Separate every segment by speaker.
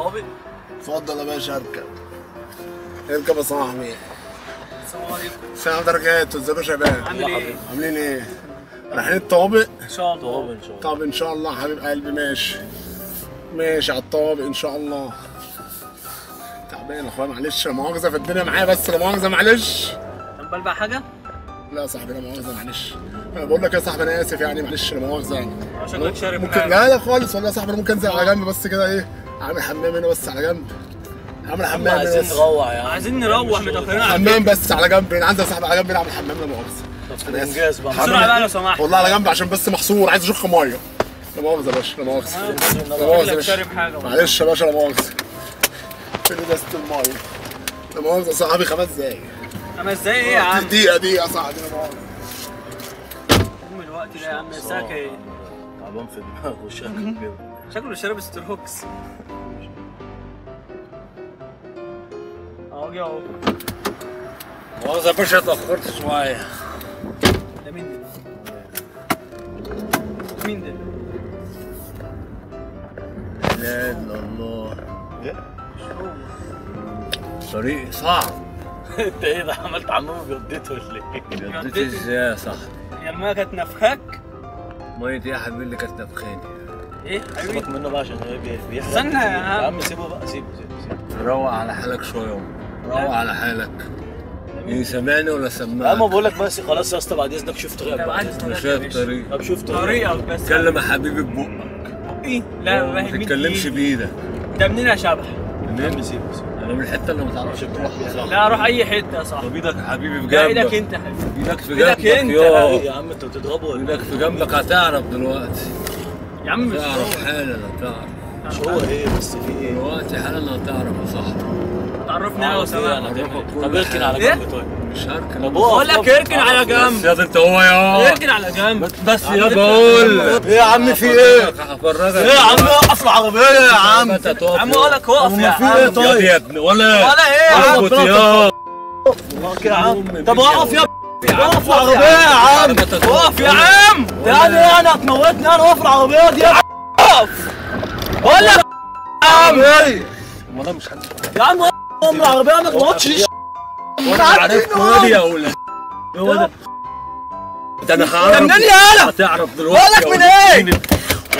Speaker 1: طابق
Speaker 2: اتفضل يا باشا اركب. اركب يا صاحبي.
Speaker 1: السلام عليكم.
Speaker 2: السلام درجات ازيكم يا شباب؟
Speaker 1: عامل إيه؟
Speaker 2: عاملين إيه؟ رايحين الطوابق؟
Speaker 1: إن شاء الله.
Speaker 3: طابق إن شاء الله.
Speaker 2: طب إن شاء الله حبيب قلبي ماشي. ماشي على الطوابق إن شاء الله. تعبان يا اخويا معلش. لا مؤاخذة في الدنيا معايا بس لا مؤاخذة معلش.
Speaker 1: طب بلبع حاجة؟
Speaker 2: لا يا صاحبي لا مؤاخذة معلش. أنا بقول لك يا صاحبي أنا آسف يعني معلش لا مؤاخذة يعني.
Speaker 1: شكلك شارب
Speaker 2: ممكن لا لا خالص والله يا صاحبي أنا ممكن أنزل على جنب بس كده إيه؟ اعمل حمام هنا بس على جنب. اعمل حمام
Speaker 3: عايزين نروح يا عم.
Speaker 1: عايزين نروح متاخرين على
Speaker 2: حمام بس على جنب. هنا عندي يا صاحبي على جنب اعمل حمام لا مؤاخذه.
Speaker 3: انجاز بقى.
Speaker 1: بسرعة بقى لو سمحت.
Speaker 2: والله على جنب عشان بس محصور. عايز اشخ مية. لا مؤاخذة يا باشا لا مؤاخذة. لا مؤاخذة يا باشا. معلش يا باشا لا مؤاخذة. فين ازازه المية. لا مؤاخذة يا صاحبي خمس دقايق.
Speaker 1: خمس دقايق؟ إيه يا عم؟
Speaker 2: دقيقة دقيقة يا صاحبي لا مؤاخذة.
Speaker 1: قوم الوقت ده يا عم الساعة إيه؟
Speaker 3: تعبان في دماغه شكله كده.
Speaker 1: شكله شارب ستروكس أهو جه أهو
Speaker 3: مؤاخذة يا باشا اتأخرت شوية
Speaker 1: ده مين ده؟ مين ده؟
Speaker 3: لا إلا الله طريق صعب أنت إيه ده عملت عمامه جدته ولا إيه؟
Speaker 1: جدتي
Speaker 3: إزاي يا صاحبي؟
Speaker 1: يا الماية كانت نفخك
Speaker 3: مية إيه يا حبيبي اللي كانت نفخاني
Speaker 1: إيه؟ حبيبي.
Speaker 3: سيبك منه بقى عشان بيحرق
Speaker 1: استنى يا
Speaker 3: يا
Speaker 1: عم.
Speaker 3: سيبه بقى سيبه سيبه سيبه. روق على حالك شوية روق على حالك. إيه سامعني ولا سماعك؟ اما بقول لك بس خلاص يا اسطى بعد إذنك شوف طريقك
Speaker 1: يا
Speaker 3: شايف
Speaker 1: باشا.
Speaker 3: طريق. طب شوف طريقك
Speaker 1: بس.
Speaker 3: اتكلم يا حبيبي ببقك
Speaker 1: إيه؟ لا
Speaker 3: ما تتكلمش بإيدك.
Speaker 1: ده منين يا شبح؟
Speaker 3: منين؟ سيبه أنا من الحتة اللي ما تعرفش تروح. صح
Speaker 1: لا أروح أي حتة يا صاحبي.
Speaker 3: طب إيدك يا حبيبي في
Speaker 1: لا إيدك
Speaker 3: جنبك.
Speaker 1: أنت يا حبيبي.
Speaker 3: إيدك في جنبك.
Speaker 1: أنت.
Speaker 3: يا يا عم أنت بتضربه ولا إيدك في جنبك هتعرف دلوقتي.
Speaker 1: يا عم
Speaker 3: تعرف حالا هتعرف مش هو إيه بس في إيه؟ دلوقتي حالا هتعرف يا صاحبي
Speaker 1: تعرفني أنا وسامع
Speaker 3: طب اركن على
Speaker 1: إيه؟
Speaker 3: جنب طيب. مش هركن طب
Speaker 1: بقول لك اركن على جنب.
Speaker 3: يا انت هو يا
Speaker 1: اركن على جنب.
Speaker 3: بس يا بقول. إيه؟ يا عم في إيه؟ هفرجك إيه يا عم وقف العربيه يا عم. أنت
Speaker 1: يا عم أقول لك وقف يا
Speaker 3: في إيه
Speaker 1: عم.
Speaker 3: طيب يا ابني ولا.
Speaker 1: ولا إيه يا عم؟
Speaker 3: يا. يا. عم. طب وقف يا وقف العربيه يا عم
Speaker 1: وقف يا عم
Speaker 3: يعني أنا هتموتني أنا واقف العربيه دي يا عم
Speaker 1: بقول لك
Speaker 3: يا عم ما ده مش حد يا عم وقف العربيه ما تموتش وأنا عارف وادي يا ولد هو ده ده أنا هعرف
Speaker 1: منين يالا؟
Speaker 3: هتعرف دلوقتي
Speaker 1: بقولك
Speaker 3: يا
Speaker 1: من. إيه؟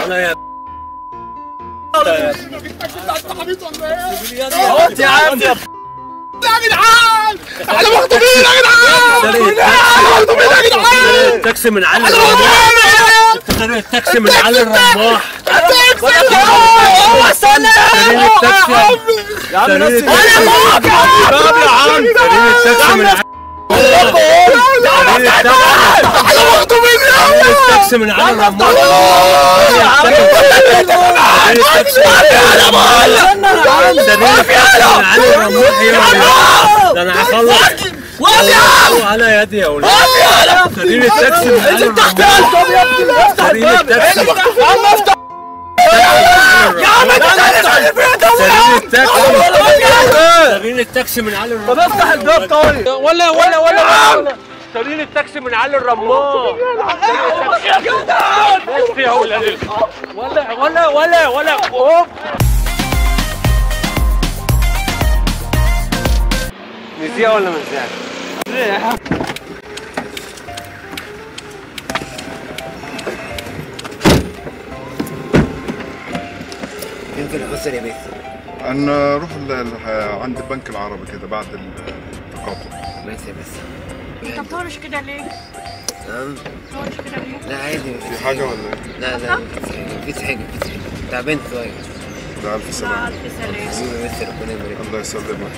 Speaker 3: ولا يا
Speaker 1: اهوت يا عم يا
Speaker 2: إحنا مخطوبين يا جدعان! مخطوبين يا جدعان!
Speaker 3: التاكسي من علي الرماح. التاكسي من علي الرماح.
Speaker 1: هو استنى
Speaker 3: سريع التاكسي.
Speaker 1: يا عم!
Speaker 3: التاكسي.
Speaker 1: أنا معاك يا عم!
Speaker 3: عم! التاكسي من علي التاكسي.
Speaker 2: إحنا مخطوبين يا
Speaker 3: سريع التاكسي من علي الرماح. علي الرماح يا ده أنا هخلص
Speaker 1: وقف يا عم
Speaker 3: على يدي يا ولد
Speaker 1: وقف يا عم
Speaker 3: سريع التاكسي من علي الرماح سريع التاكسي
Speaker 1: يا عم افتح يا عم انت
Speaker 3: سريع التاكسي من علي الرماح
Speaker 1: طب افتح الباب طيب
Speaker 3: ولا ولا ولا سرير التاكسي من علي الرماح بس يا ولاد ال- ولا ولا ولا ولا نسيها ولا ما نسيها؟
Speaker 4: فين في الحسن يا بيه
Speaker 5: أنا ال- عند البنك العربي كده بعد التقاطع
Speaker 4: بس يا بس
Speaker 6: انت بتهرش كده ليه؟
Speaker 4: تمام
Speaker 6: بتهرش كده ليه؟
Speaker 4: لا عادي
Speaker 5: في حاجة ولا إيه؟
Speaker 4: لا لا مفيش حاجة مفيش حاجة تعبان شوية
Speaker 5: ده
Speaker 6: ألف سلامة.
Speaker 5: الله يسلمك.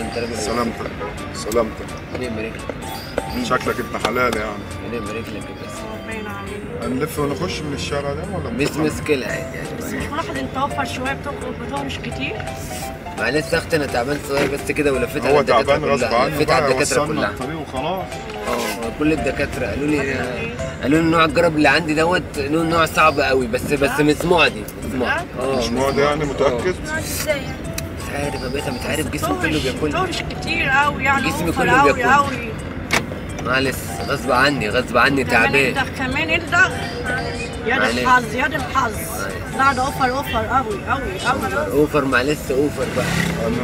Speaker 4: انت راجل
Speaker 5: سلامتك. سلامتك.
Speaker 4: ربنا يبارك. لك
Speaker 5: شكلك ابن حلال يعني.
Speaker 4: بس
Speaker 6: عليك
Speaker 5: هنلف ونخش من الشارع ده ولا
Speaker 4: مش مشكلة عادي يعني.
Speaker 6: مش ملاحظ انت اوفر شوية بتخرج بتهرش كتير؟
Speaker 4: معلش يا أختي أنا تعبان شوية بس كده ولفيت على
Speaker 5: هو
Speaker 4: الدكاترة
Speaker 5: تعبان غصب
Speaker 4: كلها.
Speaker 5: عنه
Speaker 4: لفيت على
Speaker 5: بقى
Speaker 4: الدكاترة
Speaker 5: وصلنا
Speaker 4: كلها.
Speaker 5: الطريق وخلاص.
Speaker 4: آه كل الدكاترة قالوا لي قالوا لي نوع الجرب اللي عندي دوت له نوع صعب قوي بس بس مش معدي مش معدي آه
Speaker 5: مش معد يعني متأكد؟
Speaker 6: إزاي؟
Speaker 4: مش عارف يا باشا مش عارف جسمي كله بياكلني.
Speaker 6: كتير قوي يعني
Speaker 4: جسمي كله
Speaker 6: قوي
Speaker 4: بياكلني. معلش غصب عني غصب عني
Speaker 6: كمان
Speaker 4: تعبان.
Speaker 6: انت كمان انت يا
Speaker 7: معلش.
Speaker 6: الحظ يا الحظ. ده اوفر اوفر قوي قوي قوي
Speaker 7: أوفر مع لسه أوفر بقى.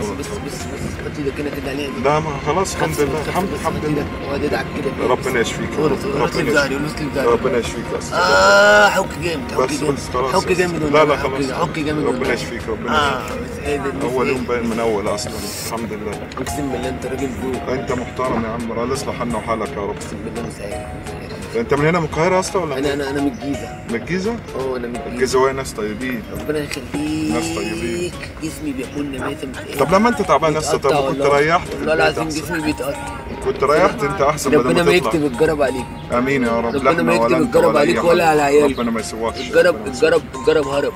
Speaker 7: بص بص بص حط إيدك هنا كده عليها
Speaker 5: لا ما خلاص الحمد لله. الحمد الحمد لله.
Speaker 7: اقعد ادعك كده كده.
Speaker 5: ربنا يشفيك. ربنا يشفيك. ربنا يشفيك. أستاذ.
Speaker 7: آه حك جامد حك
Speaker 5: بس
Speaker 7: جامد.
Speaker 5: بس
Speaker 7: حك جامد
Speaker 5: لا لا خلاص.
Speaker 7: حك- جامد
Speaker 5: ربنا. يشفيك ربنا
Speaker 7: آه.
Speaker 5: يشفيك.
Speaker 7: بس إيه ده
Speaker 5: أول
Speaker 7: بس
Speaker 5: يوم باين من أول أصلا الحمد لله
Speaker 7: إيه؟ أقسم بالله أنت راجل ذوق
Speaker 5: أنت محترم يا عم الله يصلح حالنا وحالك يا رب
Speaker 7: أقسم بالله عارف
Speaker 5: أنت من هنا من القاهرة أصلا ولا
Speaker 7: أنا أنا أنا من الجيزة
Speaker 5: من الجيزة؟
Speaker 7: أه أنا من
Speaker 5: الجيزة الجيزة ناس طيبين
Speaker 7: ربنا يخليك
Speaker 5: ناس طيبين.
Speaker 7: جسمي بياكلني ميتم
Speaker 5: طب لما أنت تعبان يا أسطى طب كنت. ريحت
Speaker 7: والله العظيم. جسمي بيتقطع
Speaker 5: كنت ريحت أنت أحسن بدل
Speaker 7: ربنا ما
Speaker 5: ما
Speaker 7: يكتب الجرب عليك
Speaker 5: آمين يا رب
Speaker 7: ربنا ما يكتب الجرب عليك ولا. على عيالك.
Speaker 5: ربنا ما يسواكش
Speaker 7: الجرب. الجرب الجرب هرب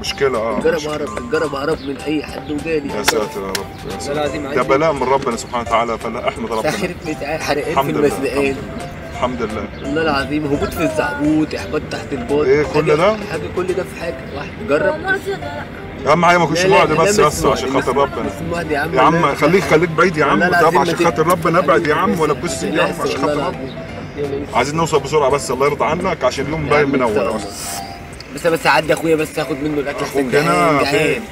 Speaker 5: مشكلة آه
Speaker 7: الجرب
Speaker 5: مشكلة.
Speaker 7: هرب الجرب هرب من أي حد وجالي
Speaker 5: يا ساتر يا رب يا ساتر. ده
Speaker 7: عندي-
Speaker 5: بلاء من ربنا سبحانه وتعالى فلا أحمد ربنا
Speaker 7: ساحر بتاع حرقان في
Speaker 5: الحمد لله
Speaker 7: المسلقان
Speaker 5: الحمد لله
Speaker 7: والله العظيم هبوط في الزعبوط إحباط تحت الباط
Speaker 5: إيه كل ده؟
Speaker 7: حاجة كل ده في حاجة واحد جرب
Speaker 5: أهم حاجة ما كنتش
Speaker 7: لا،
Speaker 5: بس
Speaker 7: لا،
Speaker 5: يا اسطى
Speaker 7: مش
Speaker 5: عشان خاطر ربنا
Speaker 7: يا عم
Speaker 5: يا عم. خليك خليك بعيد يا عم
Speaker 7: العظيم
Speaker 5: عشان خاطر. ربنا ابعد يا عم
Speaker 7: بس-
Speaker 5: ولا تبص يا عم
Speaker 7: بس
Speaker 5: عشان خاطر ربنا. عايزين نوصل بسرعة بس الله يرضى عنك عشان اليوم باين من اول
Speaker 7: الله. بس بس اعدي اخويا بس اخد منه الأكل
Speaker 5: هنا
Speaker 7: جعان
Speaker 5: فين؟
Speaker 7: جعان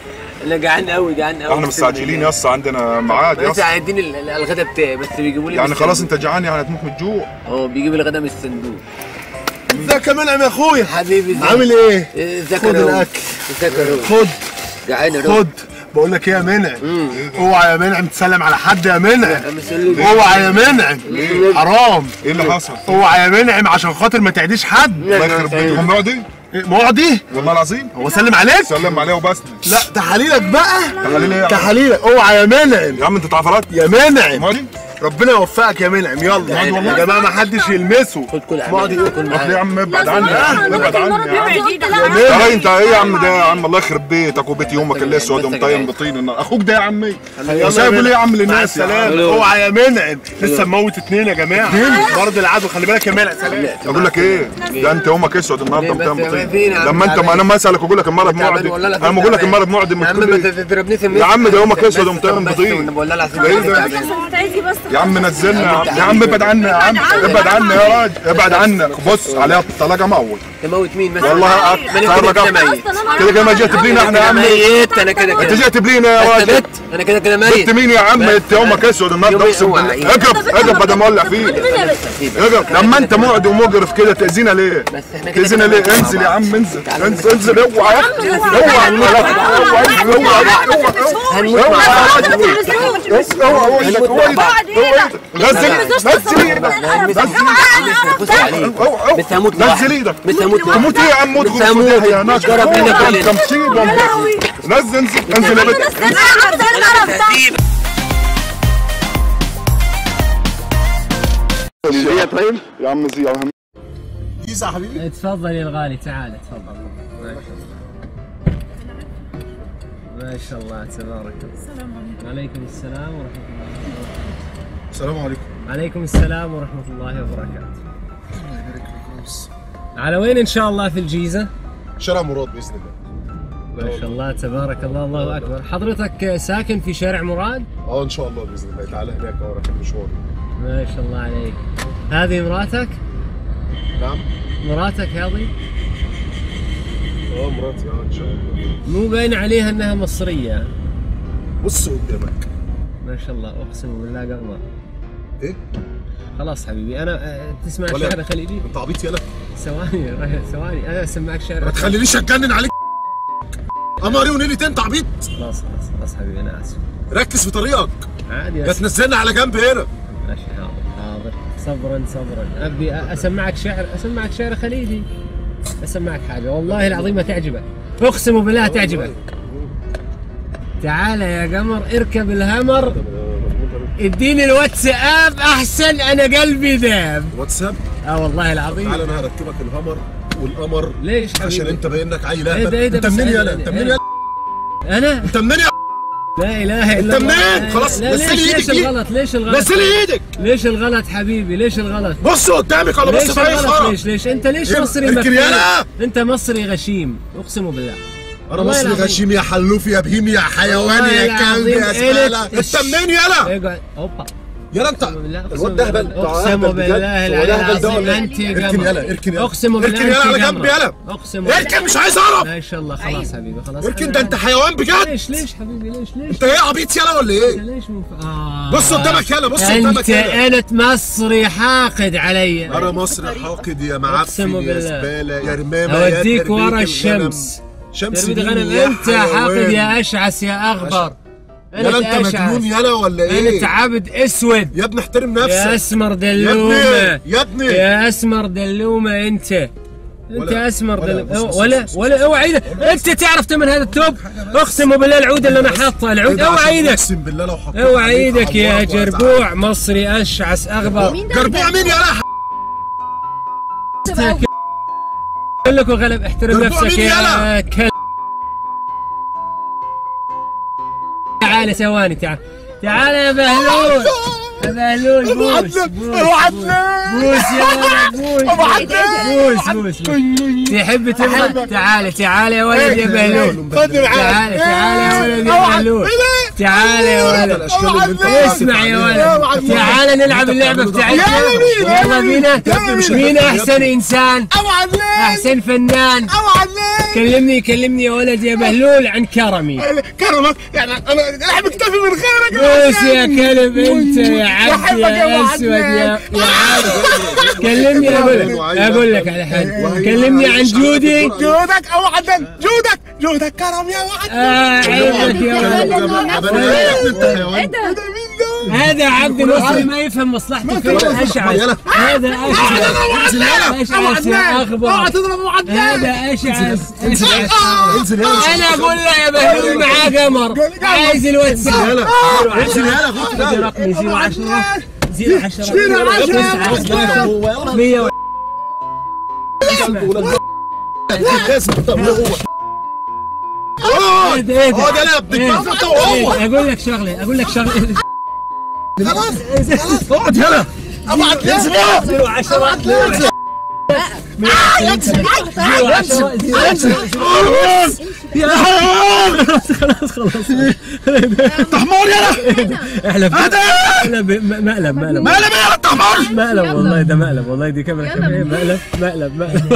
Speaker 7: أنا جعان قوي جعان قوي
Speaker 5: إحنا مستعجلين يا اسطى عندنا ميعاد يا
Speaker 7: بس
Speaker 5: اسطى
Speaker 7: عايزين ال- ال- الغدا بتاعي بس بيجيبوا لي
Speaker 5: يعني خلاص. أنت جعان يعني هتموت من الجوع
Speaker 7: آه بيجيب الغدا من الصندوق
Speaker 8: ازيك يا منعم يا أخويا
Speaker 7: حبيبي ازيك؟
Speaker 8: عامل
Speaker 7: إيه؟ ازيك
Speaker 8: خد
Speaker 7: يا روب؟
Speaker 8: الأكل.
Speaker 7: ازيك يا روب؟
Speaker 8: خد
Speaker 7: جعان
Speaker 8: خد بقول لك إيه يا منعم اوعى يا منعم تسلم على حد يا منعم. اوعى يا منعم حرام
Speaker 5: إيه اللي حصل؟
Speaker 8: اوعى يا منعم عشان خاطر ما تعديش حد
Speaker 5: الله يخرب بيتك هم معدي
Speaker 8: إيه، معدي؟
Speaker 5: والله العظيم.
Speaker 8: هو سلم عليك؟
Speaker 5: سلم عليه وبس.
Speaker 8: لا تحاليلك بقى.
Speaker 5: تحاليل إيه عم؟
Speaker 8: تحاليلك. أوعى يا منعم
Speaker 5: يا عم أنت تعرفات
Speaker 8: يا منعم
Speaker 5: معدي.
Speaker 8: ربنا يوفقك يا منعم يلا يا جماعة ما حدش يلمسه
Speaker 7: خد كل
Speaker 5: إيه
Speaker 7: معايا
Speaker 5: يا عم ابعد عني يا عم ابعد عني يا عم انت إيه يا عم ده يا عم الله يخرب بيتك وبيت يومك اللي اسود ومطين بطين أخوك ده يا عمي وسايبه ليه يا عم
Speaker 8: مع
Speaker 5: للناس يا
Speaker 8: اوعى يا منعم لسه مموت اتنين يا جماعة برضه العدو خلي بالك يا منعم سلام
Speaker 5: أقول لك إيه ده انت يومك اسود النهارده
Speaker 7: بس يا
Speaker 5: بطين لما انت ما؟ أنا ما اسالك واقول لك المرض معدي
Speaker 7: العظيم
Speaker 5: أنا بقول لك. المرض معدي من
Speaker 7: يا عم ما
Speaker 5: إيه؟
Speaker 7: تضربنيش
Speaker 5: يا عم ده يومك اسود
Speaker 7: بس-
Speaker 5: ومطين
Speaker 7: بس-
Speaker 5: بطين
Speaker 7: والله العظيم
Speaker 5: إيه
Speaker 7: أنا
Speaker 5: ده؟
Speaker 7: تعبان.
Speaker 5: يا عم نزلنا يا عم يا عم ابعد عنا يا عم ابعد عنا يا راجل ابعد عنا بص عليها الطلاقه موت
Speaker 7: تموت مين مثلا
Speaker 5: والله
Speaker 7: أنا كده كده ميت
Speaker 5: كده كده ما جيت بلينا إحنا يا عم
Speaker 7: ميت أنا كده
Speaker 5: انت
Speaker 7: كده
Speaker 5: جيت بلينا يا
Speaker 7: بس
Speaker 5: راجل
Speaker 7: أنا كده كده ميت
Speaker 5: مين يا عم انت يومك اسود النهارده اقسم
Speaker 7: اوعى.
Speaker 5: بالله اقرب اقرب بدل ما اولع فيك اقرب لما انت معدي ومقرف كده تاذينا ليه؟
Speaker 7: بس إحنا كده
Speaker 5: تاذينا ليه؟ انزل يا. عم انزل انزل انزل اوعى اوعى اوعى
Speaker 7: هنموت مع بعض
Speaker 5: اوعى وشك اوعى نزل. نزل.
Speaker 7: إيدك
Speaker 5: نزل.
Speaker 7: إيدك.
Speaker 5: تموت إيه يا عم موت. يا ناس
Speaker 7: جرب هنا كلنا.
Speaker 5: انت مصيبه نزل. انزل انزل يا بنت
Speaker 7: هي طيب.
Speaker 5: يا عم زي يا عم.
Speaker 8: يا حبيبي
Speaker 4: تفضل يا الغالي. تعال تفضل ما شاء الله تبارك الله. عليكم. السلام ورحمة الله
Speaker 8: السلام عليكم.
Speaker 4: عليكم السلام ورحمة الله وبركاته. على وين إن شاء الله في الجيزة؟
Speaker 8: شارع مراد بإذن الله.
Speaker 4: ما شاء الله تبارك الله الله أكبر. حضرتك ساكن في شارع مراد؟
Speaker 8: آه إن شاء الله بإذن الله. تعالى هناك اوريك المشوار
Speaker 4: ما شاء الله عليك. هذه مراتك؟
Speaker 8: نعم.
Speaker 4: مراتك هذه؟
Speaker 8: آه مراتي آه إن شاء الله.
Speaker 4: مو باين عليها إنها مصرية.
Speaker 8: بص قدامك.
Speaker 4: ما شاء الله أقسم بالله قمر
Speaker 8: إيه؟
Speaker 4: خلاص حبيبي أنا أه، تسمع
Speaker 8: ولا-
Speaker 4: شعر خليجي
Speaker 8: أنت عبيط يالا
Speaker 4: ثواني ثواني أنا اسمعك شعر.
Speaker 8: ما تخلينيش أتجنن عليك. قمري ونيلي أنت عبيط.
Speaker 4: خلاص خلاص خلاص حبيبي أنا آسف.
Speaker 8: ركز في طريقك.
Speaker 4: عادي أسف.
Speaker 8: تنزلنا على جنب هنا.
Speaker 4: ماشي حاضر حاضر. صبرا صبرا. أبي أسمعك شعر أسمعك شعر خليجي أسمعك حاجة والله العظيم ما تعجبك. أقسم بالله تعجبك. تعال يا قمر اركب الهمر. اديني الواتساب أحسن أنا قلبي داب
Speaker 8: واتساب؟
Speaker 4: آه والله العظيم.
Speaker 8: تعالى أنا هركبك الهمر والقمر
Speaker 4: ليش حبيبي؟
Speaker 8: عشان أنت باين لك عيل.
Speaker 4: إيه ده- إيه أنت
Speaker 8: منين يالا أنت منين يالا
Speaker 4: أنا؟
Speaker 8: أنت منين يا
Speaker 4: لا إله
Speaker 8: إلا
Speaker 4: الله.
Speaker 8: منين؟ خلاص،
Speaker 4: لا
Speaker 8: نزلي
Speaker 4: ليش
Speaker 8: إيدك
Speaker 4: ليش. الغلط؟ ليش الغلط؟
Speaker 8: نزلي إيدك.
Speaker 4: ليش الغلط حبيبي؟ ليش الغلط؟
Speaker 8: بص قدامك ولا بص في اي
Speaker 4: ليش ليش؟ أنت ليش
Speaker 8: اركن
Speaker 4: مصري مكتوب؟ أنت مصري غشيم أقسم بالله. أنا
Speaker 8: مصري. غشيم يا حلوف يا بهيم يا حيوان يا كلب يا زباله انت منين يالا
Speaker 4: اقعد أوبا.
Speaker 8: يلا انت. الواد ده هبل.
Speaker 4: أقسم بالله العظيم.
Speaker 8: ولا
Speaker 4: أنت
Speaker 8: إيه؟ اركن
Speaker 4: قمر
Speaker 8: يلا اركن يلا.
Speaker 4: أقسم بالله
Speaker 8: اركن يلا على جنب. يلا.
Speaker 4: أقسم بالله.
Speaker 8: اركن مش عايز أعرف.
Speaker 4: لا إن شاء الله. خلاص حبيبي خلاص
Speaker 8: اركن ده انت حيوان بجد.
Speaker 4: ليش ليش حبيبي ليش ليش؟
Speaker 8: انت إيه عبيط يلا ولا إيه؟
Speaker 4: ليش آه.
Speaker 8: بص قدامك يلا بص قدامك
Speaker 4: انت
Speaker 8: يلا.
Speaker 4: إنت مصري حاقد علي.
Speaker 8: ورا مصر حاقد يا معفن
Speaker 4: أقسم
Speaker 8: يا
Speaker 4: بالله.
Speaker 8: زبالة يا رمامة يا أوديك
Speaker 4: ورا. الشمس.
Speaker 8: شمس مين
Speaker 4: غنم
Speaker 8: يا
Speaker 4: أنت حاقد؟ يا أشعث يا أغبر.
Speaker 8: يلا أنت مجنون يلا ولا إيه؟
Speaker 4: انت عبد أسود.
Speaker 8: يا ابني احترم
Speaker 4: يا
Speaker 8: نفسك
Speaker 4: أسمر
Speaker 8: يا
Speaker 4: دلومة.
Speaker 8: ابني يا ابني.
Speaker 4: يا أسمر دلومة أنت. أنت
Speaker 8: ولا-
Speaker 4: أسمر
Speaker 8: ولا-
Speaker 4: دلومه ولا
Speaker 8: بص-
Speaker 4: ولا اوعى إيدك أنت تعرف ثمن هذا التوب أقسم بالله العود اللي أنا حاطه. العود اوعى إيدك
Speaker 8: أقسم بالله لو حطيت
Speaker 4: اوعى إيدك يا. جربوع مصري أشعث أغبر.
Speaker 8: جربوع مين يلا
Speaker 4: أقول لك غلب احترم نفسك يا؟ كلب تعال ثواني تعال تعال يا بهلول يا بهلول بوس بوس بوس يا ولد بوس. بوس بوس بوس. تحب تبغى؟ تعال تعال يا ولد يا بهلول تعال تعال يا ولد يا بهلول تعال يا ولد.
Speaker 8: انت
Speaker 4: اسمع يا ولد. تعال نلعب اللعبة بتاعتنا. يلا بينا. مين أحسن إنسان؟ أحسن فنان. كلمني كلمني يا ولد يا بهلول عن كرمي.
Speaker 2: كرمك. يعني أنا أنا مكتفي من خيرك
Speaker 4: بوس يا كلب أنت يا عبد يا أسود يا يا عبد. كلمني أقول لك أقول لك على حاجة كلمني عن جودي
Speaker 2: جودك. أو عدل جودك. جودك كرم يا وعد.
Speaker 4: آه عيبك يا ولد هذا عبد مصري ما يفهم مصلحته اشعث هذا اشعث اشعث يا اخبر هذا اشعث
Speaker 8: انزل يلا
Speaker 4: أنا أقول له يا بهلول معاه قمر. عايز الواتساب.
Speaker 8: يلا انزل يلا
Speaker 4: رقمي 010 010
Speaker 8: هو
Speaker 4: 100
Speaker 8: لازم طب هو
Speaker 4: إيه ده
Speaker 8: إيه. ده
Speaker 4: إيه؟ إيه؟ أقول لك شغلة أقول لك شغلة.
Speaker 8: خلاص اقعد هنا. ابعت انزل. يلا
Speaker 4: 010
Speaker 8: يا حيوان
Speaker 4: خلاص. خلاص.
Speaker 8: انت حمار يلا
Speaker 4: احلف
Speaker 8: هذا
Speaker 4: مقلب مقلب مقلب.
Speaker 8: مقلب إيه انت حمار
Speaker 4: مقلب والله ده مقلب والله دي كاميرا كاميرا. مقلب مقلب مقلب.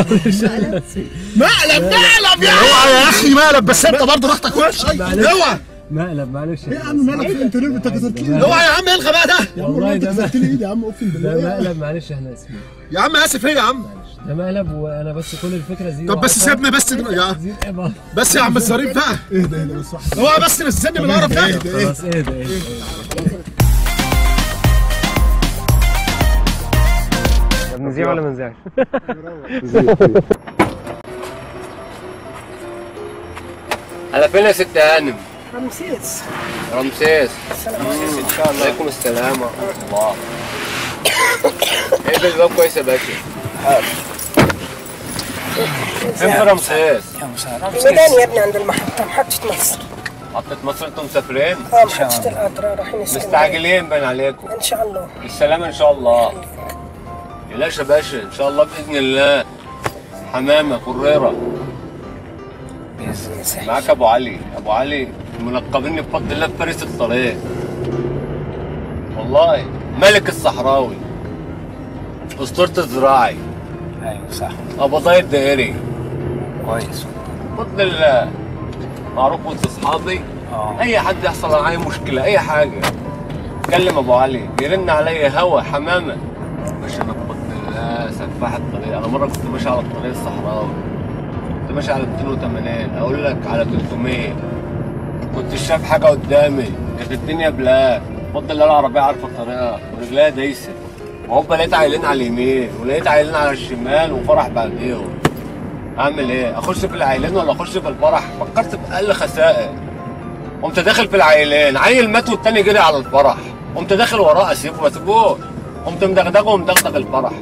Speaker 8: مقلب. مقلب يا اوعى يا أخي مقلب بس أنت برضه ريحتك وحشة. اوعى.
Speaker 4: مقلب معلش.
Speaker 2: يا عم مالك فين انت ليه انت كسرت لي
Speaker 8: اوعى يا عم إيه الغباء ده؟
Speaker 4: والله ده
Speaker 2: كسرت لي ايدي يا عم؟ أقسم
Speaker 4: ده
Speaker 2: بالله.
Speaker 4: مقلب معلش إحنا آسفين.
Speaker 8: يا عم آسف إيه يا عم؟
Speaker 4: ده مقلب وأنا بس كل الفكرة زيرو.
Speaker 8: طب بس سيبني بس يا.
Speaker 4: إبعاد.
Speaker 8: بس يا عم الظريف بقى
Speaker 2: اهدى اهدى بس واحد.
Speaker 8: اوعى بس نستني من القرف ده.
Speaker 4: خلاص إيه ده إيه نذيع ولا ما نذيعش؟ على فين يا ست هانم؟
Speaker 9: رمسيس
Speaker 4: رمسيس إن شاء الله. عليكم السلام ورحمة الله. اقفل الباب كويس يا باشا. فين رمسيس؟
Speaker 9: ميدان يا ابني عند المحطة محطة مصر.
Speaker 4: محطة مصر أنتم مسافرين؟
Speaker 9: آه محطة القطر رايحين
Speaker 4: مستعجلين باين عليكم.
Speaker 9: إن شاء الله.
Speaker 4: بالسلامة إن شاء الله. يلاش يا باشا إن شاء الله بإذن الله. حمامة قريرة معاك أبو علي. أبو علي. ملقبيني بفضل الله بفارس الطريق. والله ملك الصحراوي أسطورة الزراعي.
Speaker 10: أيوه صح.
Speaker 4: أبو ضاي الدائري
Speaker 10: كويس.
Speaker 4: بفضل الله معروف وسط أصحابي.
Speaker 10: آه.
Speaker 4: أي حد يحصل معايا مشكلة أي حاجة. كلم أبو علي يرن عليا هوا حمامة. مش أنا بفضل الله سفاح الطريق. أنا مرة كنت ماشي على الطريق الصحراوي. كنت ماشي على 280 أقول لك على 300 كنت شايف حاجة قدامي. كانت الدنيا بلاك. بفضل الله العربية عارفة الطريقة. ورجليها دايسة. وهوبا لقيت عيلين على اليمين ولقيت عيلين على الشمال وفرح بعديهم. أعمل إيه؟ أخش في العيلين ولا أخش في الفرح؟ فكرت بأقل خسائر. قمت داخل في العيلين عيل مات والتاني جري على الفرح. قمت داخل وراه أسيبه ما اسيبوش قمت مدغدغه ومدغدغ الفرح.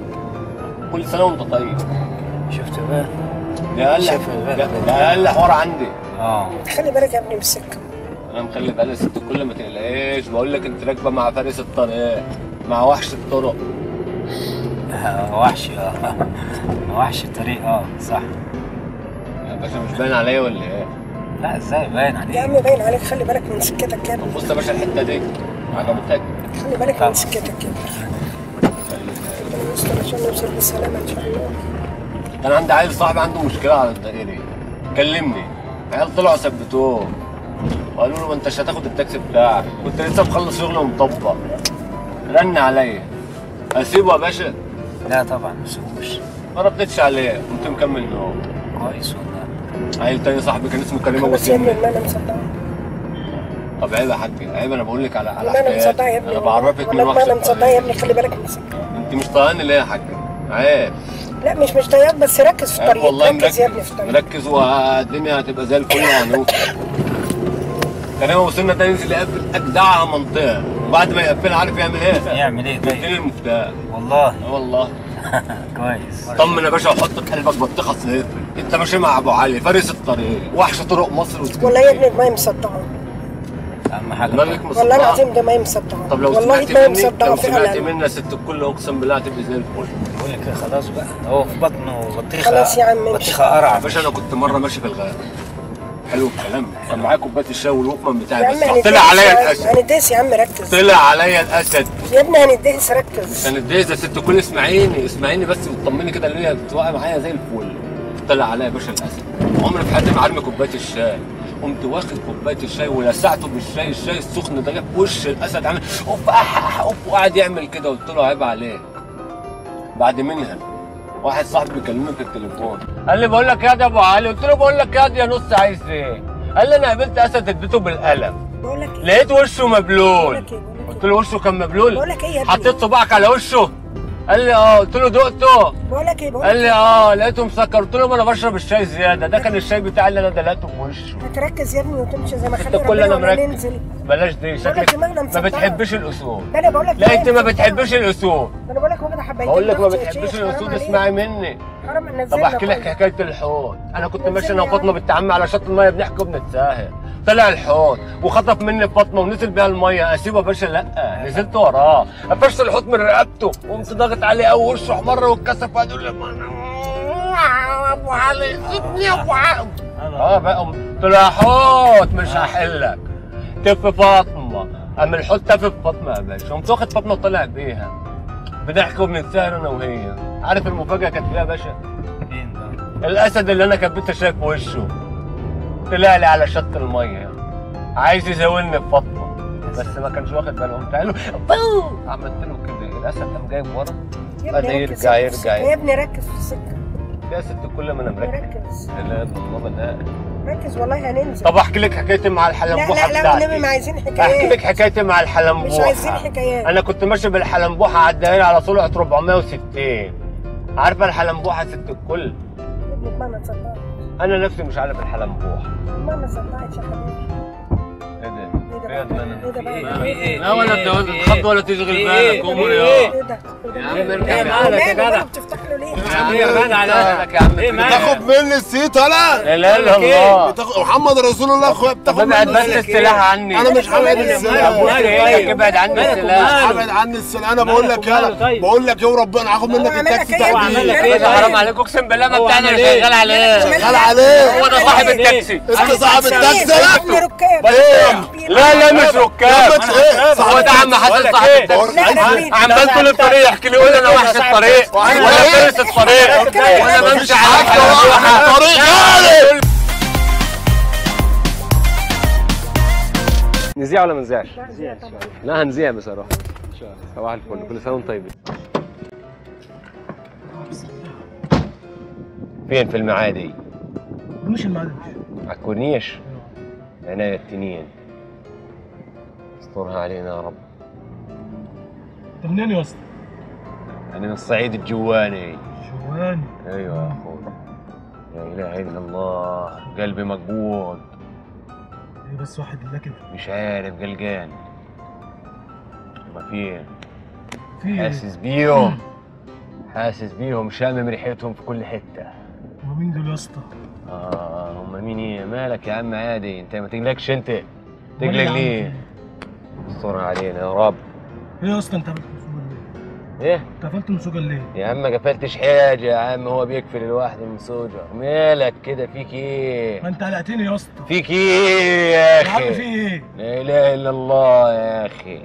Speaker 4: كل سنة وأنت طيب.
Speaker 10: شفت بقى؟
Speaker 4: ده
Speaker 10: أقل.
Speaker 4: ده- أقل حوار عندي.
Speaker 10: آه.
Speaker 9: خلي بالك يا ابني من
Speaker 4: أنا مخلي بالي يا ست كل ما تقلقيش بقول لك أنت راكبة مع فارس الطريق مع وحش الطرق.
Speaker 10: آه، وحش آه. وحش الطريق آه صح.
Speaker 4: يا باشا مش باين عليا ولا إيه؟
Speaker 11: لا إزاي باين
Speaker 9: يا
Speaker 11: عليك
Speaker 9: عم باين عليك. خلي بالك من سكتك يا ابني.
Speaker 4: بص يا باشا الحتة دي عجبتك
Speaker 9: خلي بالك من سكتك يا ابني. عشان نوصل بالسلامة إن شاء الله.
Speaker 4: كان عندي عيل صاحبي عنده مشكلة على الدائري. كلمني. عيال طلعوا ثبتوه. وقالوا له ما انتش هتاخد التاكسي بتاعك. كنت لسه مخلص شغل ومطبق. رن عليا. اسيبه يا باشا؟
Speaker 11: لا طبعا ما تسيبوش
Speaker 4: ما ردتش عليه. قمت مكمل نوم
Speaker 11: كويس والله.
Speaker 4: عيل تاني صاحبي كان اسمه كريم أبو
Speaker 9: بس يا ابني
Speaker 4: سن
Speaker 9: ما أنا مصدقه
Speaker 4: طب عيب يا حاج عيب أنا بقول لك على على
Speaker 9: ما
Speaker 4: أنا
Speaker 9: مصدقه يا ابني.
Speaker 4: أنا بعرفك
Speaker 9: والله ما
Speaker 4: أنا
Speaker 9: مصدقه يا ابني خلي بالك من
Speaker 4: أنت مش طايقاني ليه يا حاج؟ عيب.
Speaker 9: لا مش مش طيب بس ركز في الطريق
Speaker 4: والله
Speaker 9: ركز يا ابني في الطريق
Speaker 4: مركز والدنيا هتبقى زي الفل وهنوصل ابو سنه ده ينزل يقفل اجدع منطقة. وبعد ما يقفلها عارف يعمل إيه؟
Speaker 11: يعمل إيه؟
Speaker 4: يديني
Speaker 11: طيب
Speaker 4: المفتاح
Speaker 11: والله.
Speaker 4: آه والله.
Speaker 11: كويس.
Speaker 4: طمن يا باشا وحط في قلبك بطيخة صفر انت ماشي مع ابو علي فارس الطريق. وحش طرق مصر
Speaker 9: والله يا ابني ما مصدقه
Speaker 4: أهم
Speaker 11: حاجة.
Speaker 4: مصدقة؟
Speaker 9: والله العظيم ده ما مصدقه
Speaker 4: طب لو
Speaker 9: والله ما
Speaker 4: مني
Speaker 9: مصدقه
Speaker 4: لو سمعت يا ست الكل اقسم بالله هتبقى زي الفل.
Speaker 11: بقول لك إيه، خلاص بقى. هو في بطنه بطيخة.
Speaker 9: خلاص يا عم.
Speaker 11: بطيخة قرع.
Speaker 4: يا باشا أنا كنت مرة ماشي في الغابة. حلو الكلام. كان معايا كوباية الشاي
Speaker 9: يا
Speaker 4: بتاعي بس طلع عليا
Speaker 9: يا-
Speaker 4: الأسد.
Speaker 9: هندهس يا عم ركز.
Speaker 4: طلع عليا الأسد.
Speaker 9: يا ابني هندهس ركز.
Speaker 4: الدايز يا ست الكل اسمعيني اسمعيني بس وطمني كده اللي هي بتوقع معايا زي الفل. طلع عليا يا باشا الأسد. عمري في حياتي ما عرمي كوباية الشاي. قمت واخد كوباية الشاي ولسعته بالشاي. الشاي السخن ده جاب وش الأسد. عامل اوف اوف وقعد يعمل كده. قلت له عيب عليك. بعد منها واحد صاحبي بيكلمني في التليفون. قال لي بقول لك يا دي ابو علي. قلت له بقول لك يا دي يا نص عايز إيه؟ قال لي أنا قابلت اسد اديته بالقلم.
Speaker 9: بقول لك إيه؟
Speaker 4: لقيت وشه
Speaker 9: بقول
Speaker 4: مبلول
Speaker 9: لك إيه؟ بقول لك
Speaker 4: قلت له وشه كان مبلول؟
Speaker 9: بقول لك إيه يا ابني؟
Speaker 4: حطيت صباعك على وشه. قال لي آه قلت له دقته.
Speaker 9: بقول لك إيه بقول
Speaker 4: قال لي آه لقيته مسكر. قلت له ما أنا بشرب الشاي زيادة. ده كان الشاي بتاعي اللي أنا دلقته في وشه.
Speaker 9: هتركز يا ابني وتمشي زي ما
Speaker 4: انت
Speaker 9: خلي
Speaker 4: كل
Speaker 9: أنا
Speaker 4: مركز. بلاش دي
Speaker 9: لك
Speaker 4: شكلك ما. بتحبش الأصول.
Speaker 9: ده أنا بقول لك
Speaker 4: لا انت ما بتحبش الأصول.
Speaker 9: ده أنا بقول لك واخده حبايتين
Speaker 4: بقول لك ما بتحبش الأصول
Speaker 9: عليك.
Speaker 4: اسمعي مني.
Speaker 9: حرام
Speaker 4: طب أحكي لك
Speaker 9: طيب.
Speaker 4: حكاية الحوض أنا كنت ماشي
Speaker 9: أنا
Speaker 4: وفاطمة بنت عمي على شط المية بنحكي وبنتساهل. طلع الحوض وخطف مني فاطمة ونزل بيها المية. أسيبه باشا؟ لأ. نزلت وراه. قفشت الحوض من رقبته قمت ضاغط عليه قوي وشه احمر واتكسف. وقعد يقول لي أبو علي سيبني يا أبو علي. آه بقى قمت. له حوت مش هحلك. تف فاطمة. اما الحوت تف فاطمة يا باشا. قمت واخد فاطمة وطلع بيها. بنحكي وبنتساهل أنا وهي. عارف المفاجأة كانت فيها يا باشا؟
Speaker 11: مين بقى؟
Speaker 4: الأسد اللي أنا كبيت شايف وشه. طلع لي على شط المية. عايز يزاولني بفاطمه بس ما كانش واخد باله. قمت قال له! عملت له كده. الأسد قام جايب ورا.
Speaker 9: يا
Speaker 4: بدأ
Speaker 9: ابني ركز.
Speaker 4: يرجع-
Speaker 9: في
Speaker 4: يرجع.
Speaker 9: السكة. يا ابني ركز في السكة.
Speaker 4: يا ست كل ما أنا مركز.
Speaker 9: ركز.
Speaker 4: لا والله
Speaker 9: ركز والله هننزل.
Speaker 4: طب احكي لك حكايتي مع
Speaker 9: لا
Speaker 4: الحلنبوحه
Speaker 9: لا لا والنبي ما عايزين
Speaker 4: احكي لك
Speaker 9: حكايات
Speaker 4: حكايتي مع
Speaker 9: مش
Speaker 4: الحلنبوحه
Speaker 9: عايزين حكايات.
Speaker 4: أنا كنت ماشي بالحلنبوحه على الدائري على سرعه 460 عارفة الحلنبوحه ست الكل؟
Speaker 9: يا ابني ما
Speaker 4: أنا نفسي مش عارف الحلنبوحه
Speaker 9: ما أنا صدقت يا حبيبي.
Speaker 4: إيه ده؟
Speaker 9: إيه ده؟ إيه؟
Speaker 4: ده
Speaker 9: إيه ده بقى؟
Speaker 11: في إيه؟
Speaker 4: لا ولا تتخض ولا تشغل بالك امور يا
Speaker 9: إيه؟ ده؟
Speaker 4: يا عم اركب
Speaker 11: إيه؟
Speaker 4: يا
Speaker 11: مالك يا؟ جدع؟
Speaker 9: ليه؟
Speaker 4: عم اركب على يا عم.
Speaker 11: إيه مالك؟
Speaker 8: تاخد مني السيت ولا؟
Speaker 4: لا اله الا الله.
Speaker 8: محمد رسول الله أخويا بتاخد
Speaker 4: ابعد
Speaker 8: مني
Speaker 4: بس
Speaker 8: السيت.
Speaker 4: السلاح عني.
Speaker 8: أنا مش هبعد
Speaker 11: مالك؟
Speaker 8: السلاح؟
Speaker 4: إيه؟ ابعد عني السلاح؟
Speaker 8: ابعد عني السلاح. أنا بقول لك يلا.
Speaker 11: طيب؟
Speaker 8: بقول لك يا ربنا هاخد منك التاكسي
Speaker 9: إيه؟
Speaker 11: هو عمل لك
Speaker 8: تاخديه
Speaker 11: إيه؟
Speaker 4: إيه؟ ده حرام عليك أقسم بالله ما بتاعنا اللي
Speaker 11: إيه؟
Speaker 4: شغال عليه.
Speaker 8: شغال عليه.
Speaker 4: هو ده صاحب التاكسي.
Speaker 8: انت صاحب التاكسي لا
Speaker 9: ابن ركاب.
Speaker 8: إيه؟
Speaker 4: لا لا مش ركاب.
Speaker 8: إيه
Speaker 4: هو ده عم حسن صاحب التاكسي.
Speaker 9: لا
Speaker 4: عمال طول الطريق يحكي لي يقول أنا وحش الطريق وأنا فارس الطريق. وأنا بمشي على
Speaker 8: الطريق.
Speaker 4: نذيع ولا ما نذيعش؟ لا هنذيع بصراحة. صباح الفل. كل سنة وأنتم طيبين فين في المعادي؟
Speaker 12: مش المعلم
Speaker 4: على الكورنيش؟ عناية التنين. استرها علينا يا رب.
Speaker 12: انت منين يا اسطى؟
Speaker 4: أنا من الصعيد الجواني
Speaker 12: جواني.
Speaker 4: أيوه يا أخوي. لا إله إلا الله. قلبي مقبوض.
Speaker 12: إيه بس واحد إلا كده.
Speaker 4: مش عارف قلقان. ما
Speaker 12: في؟
Speaker 4: حاسس بيهم. حاسس بيهم. شامم ريحتهم في كل حتة.
Speaker 12: هو مين دول يا اسطى؟
Speaker 4: آه هم مين؟ إيه؟ مالك يا عم عادي. أنت ما تقلقش
Speaker 12: أنت.
Speaker 4: تقلق ليه؟ استر علينا يا رب.
Speaker 12: إيه يا اسطى أنت إيه؟
Speaker 4: إيه
Speaker 13: قفلت من سوق ليه؟
Speaker 4: يا عم ما قفلتش حاجة يا عم هو بيقفل لوحده من سوجه مالك كده؟ فيك إيه
Speaker 13: ما انت قلقتني يا اسطى.
Speaker 4: فيك إيه يا
Speaker 13: يا عم في
Speaker 4: أخي
Speaker 13: إيه؟
Speaker 4: لا إله إلا الله يا أخي.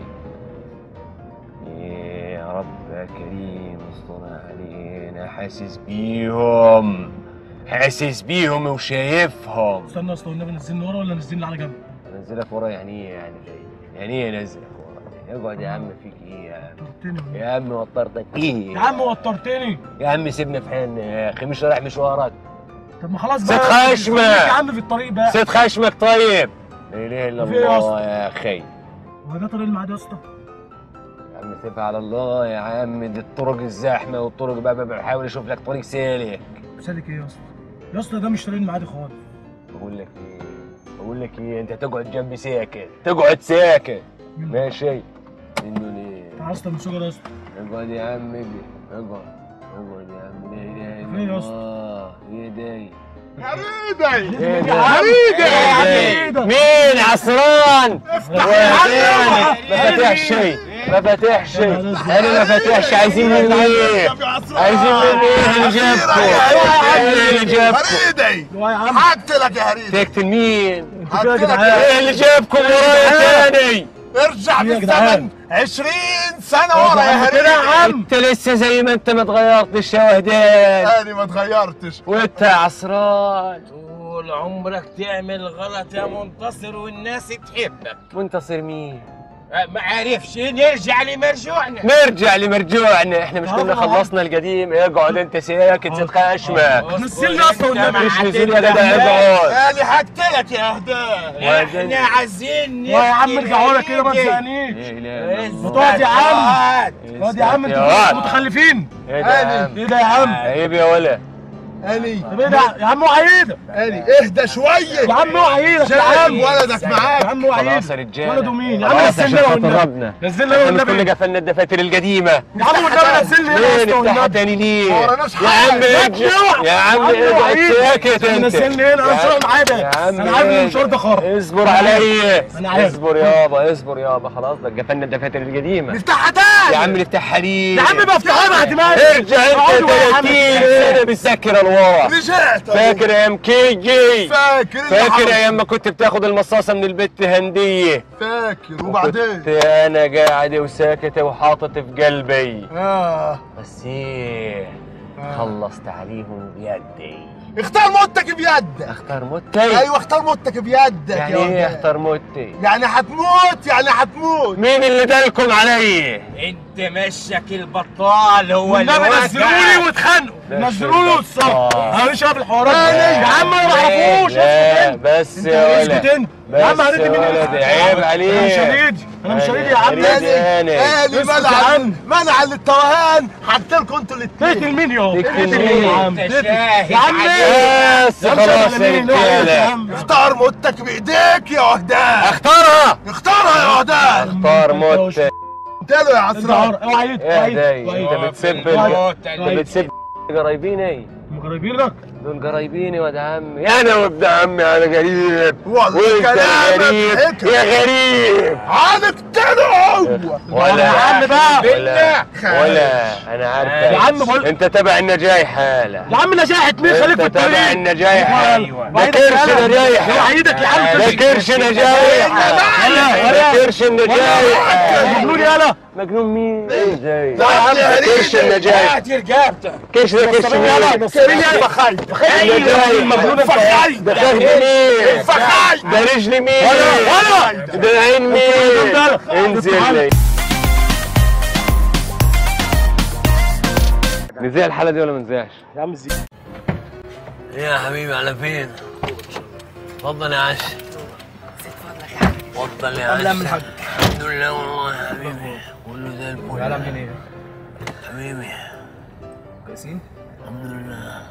Speaker 4: إيه يا رب يا كريم استر علينا. حاسس بيهم. حاسس بيهم وشايفهم.
Speaker 13: استنى يا اسطى والنبي نزلني ورا ولا نزلني على جنب؟
Speaker 4: انزلك ورا يعني إيه يعني؟ يعني إيه انزلك اقعد يا عم فيك إيه يا عم
Speaker 13: وترتني
Speaker 4: يا عم وطرتك. إيه؟
Speaker 13: يا عم وترتني
Speaker 4: يا عم سيبنا في حالنا يا أخي مش رايح مشوارك.
Speaker 13: طب ما خلاص بقى
Speaker 4: خشمة.
Speaker 13: يا عم في الطريق بقى.
Speaker 4: ست خشمك طيب. لا إله
Speaker 13: إلا إيه
Speaker 4: الله يا أخي.
Speaker 13: هو ده طريق المعاد يا أسطى؟
Speaker 4: يا عم سيبها على الله يا عم دي الطرق الزحمه والطرق بقى بحاول أشوف لك طريق سالك.
Speaker 13: سالك إيه يا أسطى؟ يا أسطى ده مش طريق المعادي خالص.
Speaker 4: بقول لك إيه؟ بقول لك إيه؟ أنت تقعد جنبي ساكت. تقعد ساكت. ماشي. ليه
Speaker 13: اسطى من ده يا اسطى.
Speaker 4: اقعد يا عم اقعد اقعد يا عم لا اله
Speaker 13: فين
Speaker 4: الا
Speaker 13: يا اسطى؟
Speaker 4: الله إيه داي؟
Speaker 8: حبيبي
Speaker 4: إيه
Speaker 13: يا عم
Speaker 4: ده؟
Speaker 13: ده؟
Speaker 4: مين؟ عصران؟ فتحش شيء فتحش شيء. أنا ما فتحش عايزين مني. إيه؟ عايزين مني إيه اللي جابكم؟ إيه اللي جابكم؟
Speaker 8: هريدي
Speaker 13: هو يا عم
Speaker 8: هقتلك يا هريدي
Speaker 4: تقتل مين؟ إيه اللي جابكم ورايا تاني؟
Speaker 8: ارجع. بالزمن. 20 سنة ورا يا
Speaker 13: كده يا عم
Speaker 4: أنت لسه زي ما أنت ما اتغيرتش يا وهدان
Speaker 8: أنا ما اتغيرتش.
Speaker 4: وأنت يا عصران
Speaker 11: طول عمرك تعمل غلط يا منتصر والناس تحبك.
Speaker 4: منتصر مين؟
Speaker 11: أه، ما عارفش نرجع لمرجوعنا.
Speaker 4: نرجع لمرجوعنا. إحنا مش كنا خلصنا القديم. اقعد أنت ساكت خشمك
Speaker 13: نزلني يا اسطى والنبي
Speaker 4: مش نزول يا جدع اقعد
Speaker 8: أنا هقتلك يا هدى
Speaker 11: إحنا عايزين
Speaker 13: يا عم
Speaker 11: نحكي
Speaker 13: ارجع ورا كده ما
Speaker 11: العيد.
Speaker 13: تزهقنيش
Speaker 4: لا اله الا
Speaker 11: بس
Speaker 4: الله
Speaker 13: تقعد يا عم.
Speaker 11: تقعد.
Speaker 13: اقعد يا عم
Speaker 4: أنتوا.
Speaker 13: متخلفين.
Speaker 4: إيه ده يا عم؟
Speaker 13: إيه ده يا عم؟
Speaker 4: عيب يا ولا.
Speaker 13: طب إيه ده يا عم إيدك
Speaker 8: اني اهدى شوية
Speaker 13: يا عم إيدك يا عم
Speaker 8: ولدك
Speaker 13: يا
Speaker 8: معاك
Speaker 13: عم
Speaker 4: يا
Speaker 13: إيدك
Speaker 4: رجاله
Speaker 13: ولده مين يا عم
Speaker 4: أنا
Speaker 13: والنبي نزلني
Speaker 4: إحنا
Speaker 13: أنا
Speaker 4: مش كنا
Speaker 13: والنبي
Speaker 4: قفلنا الدفاتر القديمه
Speaker 13: يا عم والنبي نزلني أنا يا
Speaker 4: ليه
Speaker 13: اسطى
Speaker 4: نفتحها
Speaker 13: والنبي
Speaker 4: تاني ليه؟ يا عم يا عم
Speaker 13: عم.
Speaker 4: ساكت انت
Speaker 13: نزلني هنا أنا مش رايح معايا
Speaker 4: يا عم
Speaker 13: أنا عارف ان المشوار ده خرب
Speaker 4: اصبر عليا
Speaker 13: عارف.
Speaker 4: اصبر يابا اصبر يابا خلاص ده قفلنا الدفاتر القديمه
Speaker 8: نفتحها تاني
Speaker 4: يا عم نفتحها ليه
Speaker 13: يا عم بفتحها بعد ما
Speaker 4: ارجع انت
Speaker 13: اقعدوا يا عم.
Speaker 4: 30 سنه بتذكر الورا
Speaker 8: رجعت.
Speaker 4: فاكر أيام كيجي
Speaker 8: فاكر اللي
Speaker 4: فاكر
Speaker 8: حصل.
Speaker 4: أيام ما كنت بتاخد المصاصة من البت هندية.
Speaker 8: فاكر. وبعدين؟
Speaker 4: كنت أنا قاعد وساكت وحاطط في قلبي.
Speaker 8: آه.
Speaker 4: بس إيه خلصت عليهم بيدي.
Speaker 8: اختار موتك بيدك.
Speaker 4: اختار موتي؟
Speaker 8: أيوه اختار موتك بيدك
Speaker 4: يعني
Speaker 8: إيه.
Speaker 4: أختار موتي؟
Speaker 8: يعني هتموت يعني هتموت
Speaker 4: مين اللي دلكم علي؟
Speaker 11: إنت. مشك البطال هو اللي وقع.
Speaker 13: نزلوني واتخانقوا.
Speaker 4: الشيء
Speaker 13: والصف
Speaker 4: بطال.
Speaker 13: أنا مش عارف الحوارات. دي. يا عم أنا ما
Speaker 4: أعرفوش.
Speaker 13: اسكت
Speaker 4: بس
Speaker 13: أنت
Speaker 4: يا
Speaker 13: اسكت
Speaker 4: ولد.
Speaker 13: انت يا عم هريدي
Speaker 4: يا
Speaker 13: مين
Speaker 4: ولد. عيب عليك
Speaker 13: أنا مش هريدي أنا مش هريدي يا عم.
Speaker 4: هريدي.
Speaker 8: اني
Speaker 4: أنا.
Speaker 8: اني
Speaker 13: اسكت يا
Speaker 8: منع. منع للتوهان هقتلكم أنتوا الاثنين.
Speaker 13: تقتل مين يا
Speaker 4: تقتل
Speaker 13: تقتل
Speaker 4: مين؟
Speaker 13: يا عم. يا عم.
Speaker 4: بس
Speaker 13: يا
Speaker 4: خلاص يا
Speaker 13: عم
Speaker 8: اختار موتك بإيديك يا وهدان
Speaker 4: اختارها.
Speaker 8: اختارها يا وهدان
Speaker 4: اختار موت
Speaker 8: قتله يا عسران
Speaker 13: اوعى إيدك
Speaker 4: إيه
Speaker 13: اوعى
Speaker 4: ده
Speaker 13: إيدك
Speaker 4: انت بتسب. انت بتسب. قرايبيني
Speaker 13: قرايبينك
Speaker 4: دول قرايبيني واد عمي. أنا وابن عمي أنا غريب
Speaker 8: والله كلامك
Speaker 4: غريب. يا غريب.
Speaker 8: هنقتله هو
Speaker 4: ولا
Speaker 13: يا عم بقى.
Speaker 4: ولا ولا أنا عارفك
Speaker 13: يا عم بقول-
Speaker 4: أنت تبع النجاح حالة.
Speaker 13: يا عم نجاحة مين خليك في
Speaker 4: انت تبع
Speaker 13: الطريق.
Speaker 4: النجاح
Speaker 11: أيوة.
Speaker 4: ده كرش نجاح
Speaker 13: اوعى إيدك يا عم.
Speaker 4: ده كرش نجاح ده كرش النجاح
Speaker 13: مجنون يالا
Speaker 4: مجنون مين؟ إزاي؟
Speaker 8: ده عم
Speaker 4: ده كرش النجاح
Speaker 11: هات رقبتك
Speaker 4: كرش ده كرش مين؟
Speaker 8: فخاي
Speaker 4: المجنون ده فخذ مين؟ ده رجل مين؟ ده عين مين؟ انزل نزيع الحالة دي ولا ما نزيعش؟
Speaker 13: يا عم زي
Speaker 4: إيه يا حبيبي على فين؟ اتفضل يا عش اتفضل يا عش
Speaker 13: لا من حق
Speaker 4: الحمد لله والله يا حبيبي. كله زي الفل.
Speaker 13: يا من إيه
Speaker 4: حبيبي.
Speaker 13: كويسين؟
Speaker 4: الحمد لله.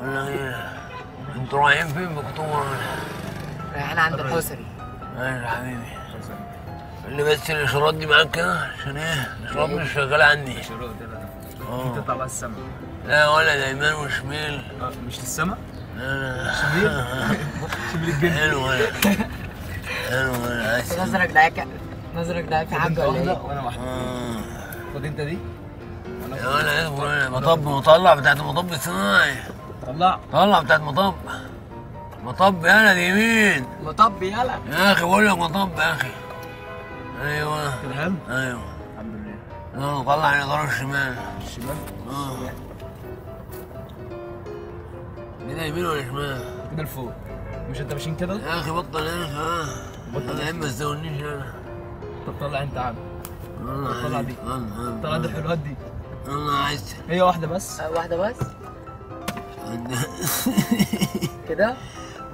Speaker 4: ولا إيه؟ أنتوا رايحين فين بكتور
Speaker 14: رايحين عند الحسري
Speaker 4: ماشي يا حبيبي. اللي بس الاشارات دي معاك كده؟ عشان إيه؟ الاشارات مش شغاله عندي. آه.
Speaker 13: تطلع بقى السما.
Speaker 4: لا ولا ده يمين وشمال.
Speaker 13: مش للسما؟
Speaker 4: لا لا.
Speaker 13: شبيل الجن.
Speaker 4: حلو ولا حلو ولا
Speaker 14: ده يك- نظرك في حاجة ولا إيه؟
Speaker 12: وأنا واحدة. خد انت دي.
Speaker 7: يا أنا إيه؟ مطب مطلع بتاعت المطب الصناعي.
Speaker 12: طلع
Speaker 7: طلع بتاعت مطب. مطب يالا دي يمين
Speaker 14: مطب يلا.
Speaker 7: يا أخي بقول لك مطب يا أخي.
Speaker 12: أيوه. حلو
Speaker 7: أيوه.
Speaker 12: الحمد لله.
Speaker 7: يلا طلع الاداره الشمال.
Speaker 12: الشمال؟
Speaker 7: آه. كده يمين ولا شمال؟
Speaker 12: كده لفوق مش أنت ماشيين كده؟
Speaker 7: يا أخي بطل يا أخي آه. بطل. يا إما تزودنيش أنا
Speaker 12: طب طلع أنت عم. طلع. دي. طلع دي الحلوات دي.
Speaker 7: يلا عايز
Speaker 12: هي واحدة بس.
Speaker 14: واحدة بس؟ كده؟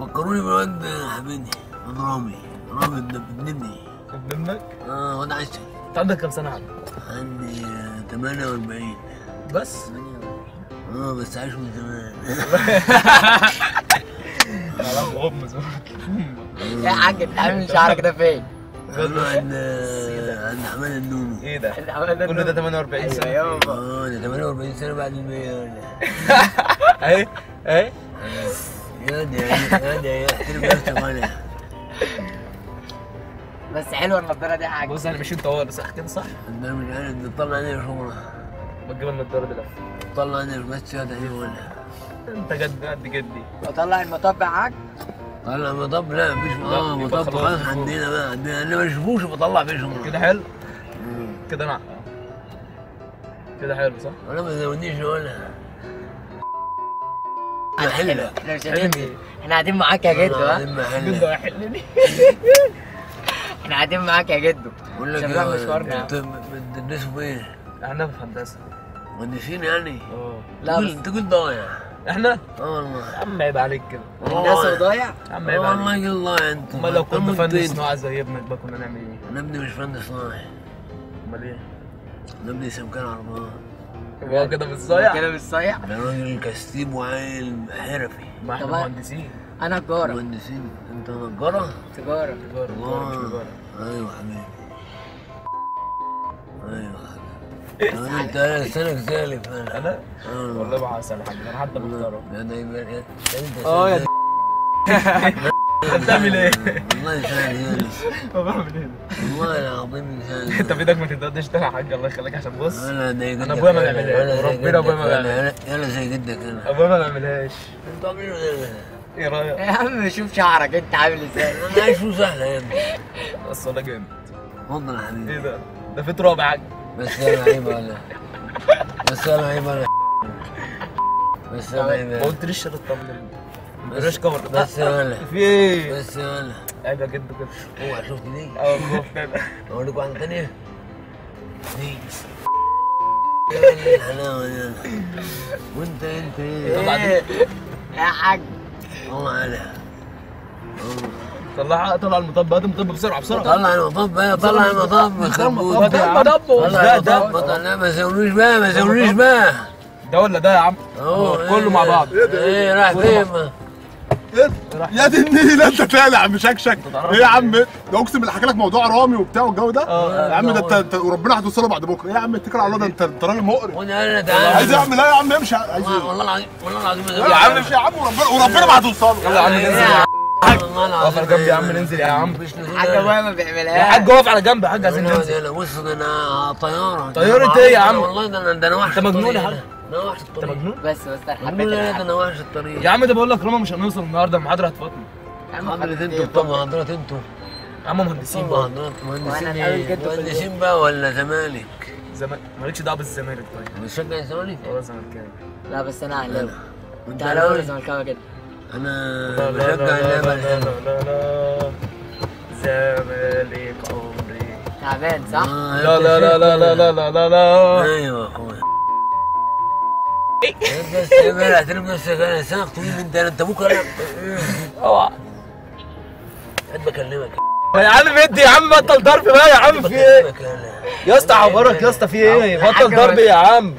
Speaker 7: فكروني بالواد حبيبي. واد رامي. رامي ابن ابني.
Speaker 12: ابن أمك
Speaker 7: آه واد عايز
Speaker 12: أنت عندك كام سنة يا عم؟
Speaker 7: عندي آه، 48
Speaker 12: بس؟
Speaker 7: آه بس عايش من زمان.
Speaker 12: غمز
Speaker 14: يا حاج انت عامل شعرك ده فين؟
Speaker 7: غنوا عن عن حمل النونو.
Speaker 12: إيه ده؟
Speaker 14: كله ده
Speaker 12: 48 أيوة،
Speaker 14: سنة. يابا.
Speaker 7: آه ده أيوة. 48 سنة بعد ال 100
Speaker 12: اهي اهي
Speaker 7: يا دي يا دي يا دي
Speaker 14: بس حلوة النضاره دي حاجة
Speaker 12: بص إحنا ماشيين طوال صح كده صح؟
Speaker 7: النضاره مش عارف تطلع عيني الحمرا
Speaker 12: ما تجيب النضاره دي لا
Speaker 7: طلع عيني المشي هذا إيه ولا
Speaker 12: أنت قد قد جدي
Speaker 14: اطلع المطبع عك
Speaker 7: طلع مطب لا مفيش
Speaker 12: آه
Speaker 7: مطب
Speaker 12: خلاص.
Speaker 7: عندنا بقى عندنا. أنا ما بشوفوش بطلع شغله
Speaker 12: كده حلو؟ كده أنا كده حلو صح؟
Speaker 7: ولا ما زودنيش ولا. محلة
Speaker 14: إحنا قاعدين معاك يا جدو ها؟
Speaker 12: يحلني
Speaker 14: إحنا قاعدين معاك يا جدو.
Speaker 7: بقول لك
Speaker 14: إيه
Speaker 7: أنتوا بتدرسوا في إيه؟
Speaker 12: إحنا في هندسة.
Speaker 7: مهندسين يعني؟
Speaker 12: آه.
Speaker 14: لا
Speaker 7: انت كنت ضايع
Speaker 12: إحنا؟
Speaker 7: آه والله.
Speaker 12: يا عم عيب عليك كده.
Speaker 14: هندسه وضايع
Speaker 12: يا عم عيب
Speaker 7: والله
Speaker 12: عليك.
Speaker 7: الله أنتوا
Speaker 12: أمال لو كنا
Speaker 7: أمال
Speaker 12: فن صناعه زي ابنك بقى كنا نعمل إيه؟
Speaker 7: أنا ابني مش فن صناعي.
Speaker 12: أمال إيه؟
Speaker 7: أنا ابني سمكان عربان
Speaker 12: هو كده بالصايع
Speaker 14: كده مش صايع.
Speaker 7: ده راجل كستيب وعيل حرفي.
Speaker 12: ما
Speaker 14: إحنا.
Speaker 12: مهندسين.
Speaker 14: أنا تجارة.
Speaker 7: مهندسين. أنت نجارة؟
Speaker 14: تجارة.
Speaker 12: تجارة تجارة مش تجارة.
Speaker 7: أيوه حبيبي. أيوه انت لسانك سالف أنا
Speaker 12: أنا
Speaker 7: آه
Speaker 12: والله ما على حاجة أنا حتى محترم
Speaker 7: يبقى انت
Speaker 12: آه يا بتعمل إيه؟
Speaker 7: والله لسانك سالف
Speaker 12: هو بعمل إيه؟
Speaker 7: والله العظيم لسانك
Speaker 12: انت في إيدك ما تقدرش تاني يا حاج الله يخليك عشان بص أنا أبويا ما بيعملهاش، وربنا أبويا
Speaker 7: جدك
Speaker 12: ما
Speaker 7: أنا- أنا زي جدك أنا
Speaker 12: ابويا ما بيعملهاش
Speaker 7: انت عاملين إيه؟
Speaker 12: إيه رايك؟
Speaker 14: يا عم شوف شعرك انت عامل إزاي
Speaker 7: أنا عايش سهله يا ابني
Speaker 12: بس والله جامد
Speaker 7: اتفضل يا
Speaker 12: إيه
Speaker 7: حبيبي
Speaker 12: ده؟ ده في تراب يا حاج
Speaker 7: بس أنا عيب ولا بس أنا عيب ولا بس أنا عيب
Speaker 12: ما قلتليش شرط طمن ما قلتليش كفر
Speaker 7: بس أنا
Speaker 12: في إيه؟
Speaker 7: بس أنا
Speaker 12: عيب يا جد كده.
Speaker 7: اوعى شفت دي؟
Speaker 12: أه والله كده.
Speaker 7: اوريك واحدة ثانية دي. الحلاوه دي وانت انت
Speaker 14: إيه؟ يا حاج.
Speaker 7: الله عليها.
Speaker 12: طلع طلع المطب هات المطب بسرعة بسرعة.
Speaker 7: طلع المطب بقى طلع المطب خربوط.
Speaker 12: المطب.
Speaker 7: طلع
Speaker 12: ده ده
Speaker 7: المطب طلع ما سويش بقى ما سويش بقى.
Speaker 12: ده ولا ده يا عم؟
Speaker 7: اهو
Speaker 12: كله مع بعض.
Speaker 7: إيه راح فين؟
Speaker 8: يا دي النيلة أنت طالع مشكشك إيه يا عم؟ ده أقسم بالله حكى لك موضوع رامي وبتاع والجو ده.
Speaker 12: آه.
Speaker 8: يا عم ده أنت- وربنا هتوصله بعد بكرة. إيه يا عم اتكل على الله ده انت أنت راجل مقرف.
Speaker 7: وأنا أنا
Speaker 8: عايز اعمل إيه يا عم امشي. عايز
Speaker 7: والله
Speaker 8: إيه
Speaker 7: والله العظيم والله العظيم
Speaker 8: يا عم امشي يا عم وربنا وربنا ما هتوصله.
Speaker 12: يلا يا عم؟
Speaker 7: العظيم
Speaker 12: اقف على جنب يا عم ننزل يا عم.
Speaker 14: حاج
Speaker 7: أنا.
Speaker 14: ابويا ما
Speaker 12: يا
Speaker 14: بيعملهاش
Speaker 12: حاج اقف على جنب يا حاج عايزين ننزل
Speaker 7: بص ده أنا طيارة.
Speaker 12: طيارة إيه يا عم؟
Speaker 7: والله ده أنا ده أنا وحش
Speaker 12: انت مجنون يا حاج؟
Speaker 7: أنا وحش
Speaker 12: انت
Speaker 7: الطريق
Speaker 12: مجنون؟
Speaker 14: بس بس
Speaker 7: أنا
Speaker 14: حبيت
Speaker 7: ده
Speaker 14: الحاج.
Speaker 7: أنا وحش الطريق
Speaker 12: يا عم ده بقول لك رامي مش هنوصل النهارده المحاضره
Speaker 14: يا
Speaker 7: حضرتك
Speaker 14: حبيت أنتوا
Speaker 7: طبعا حضرتك أنتوا.
Speaker 12: يا عم مهندسين بقى.
Speaker 7: مهندسين. مهندسين بقى ولا زمالك؟
Speaker 12: زمان مالكش دعوة بالزمالك طيب.
Speaker 7: بتشجع الزمالك؟
Speaker 12: هو زملكاوي.
Speaker 14: لا بس أنا اهلاوي انت اهلاوي ولا؟ زملكاوي كده.
Speaker 7: أنا
Speaker 12: لا لا
Speaker 7: بشجع
Speaker 12: لا
Speaker 7: اللعبة
Speaker 12: لا
Speaker 7: الحلوة.
Speaker 12: لا لا زمالك عمري.
Speaker 14: تعبان صح؟
Speaker 7: آه،
Speaker 12: لا لا لا لا لا لا لا لا لا.
Speaker 7: أيوه يا أخويا. أنت استمر أعترف نفسك أنا سنة طويل انت أنت بكره
Speaker 12: أوعى.
Speaker 7: قد بكلمك.
Speaker 12: يا عم ادي يا عم بطل ضرب بقى يا عم. في
Speaker 7: إيه؟
Speaker 12: يا اسطى عبرك يا اسطى في
Speaker 14: إيه؟
Speaker 12: بطل ضرب يا عم.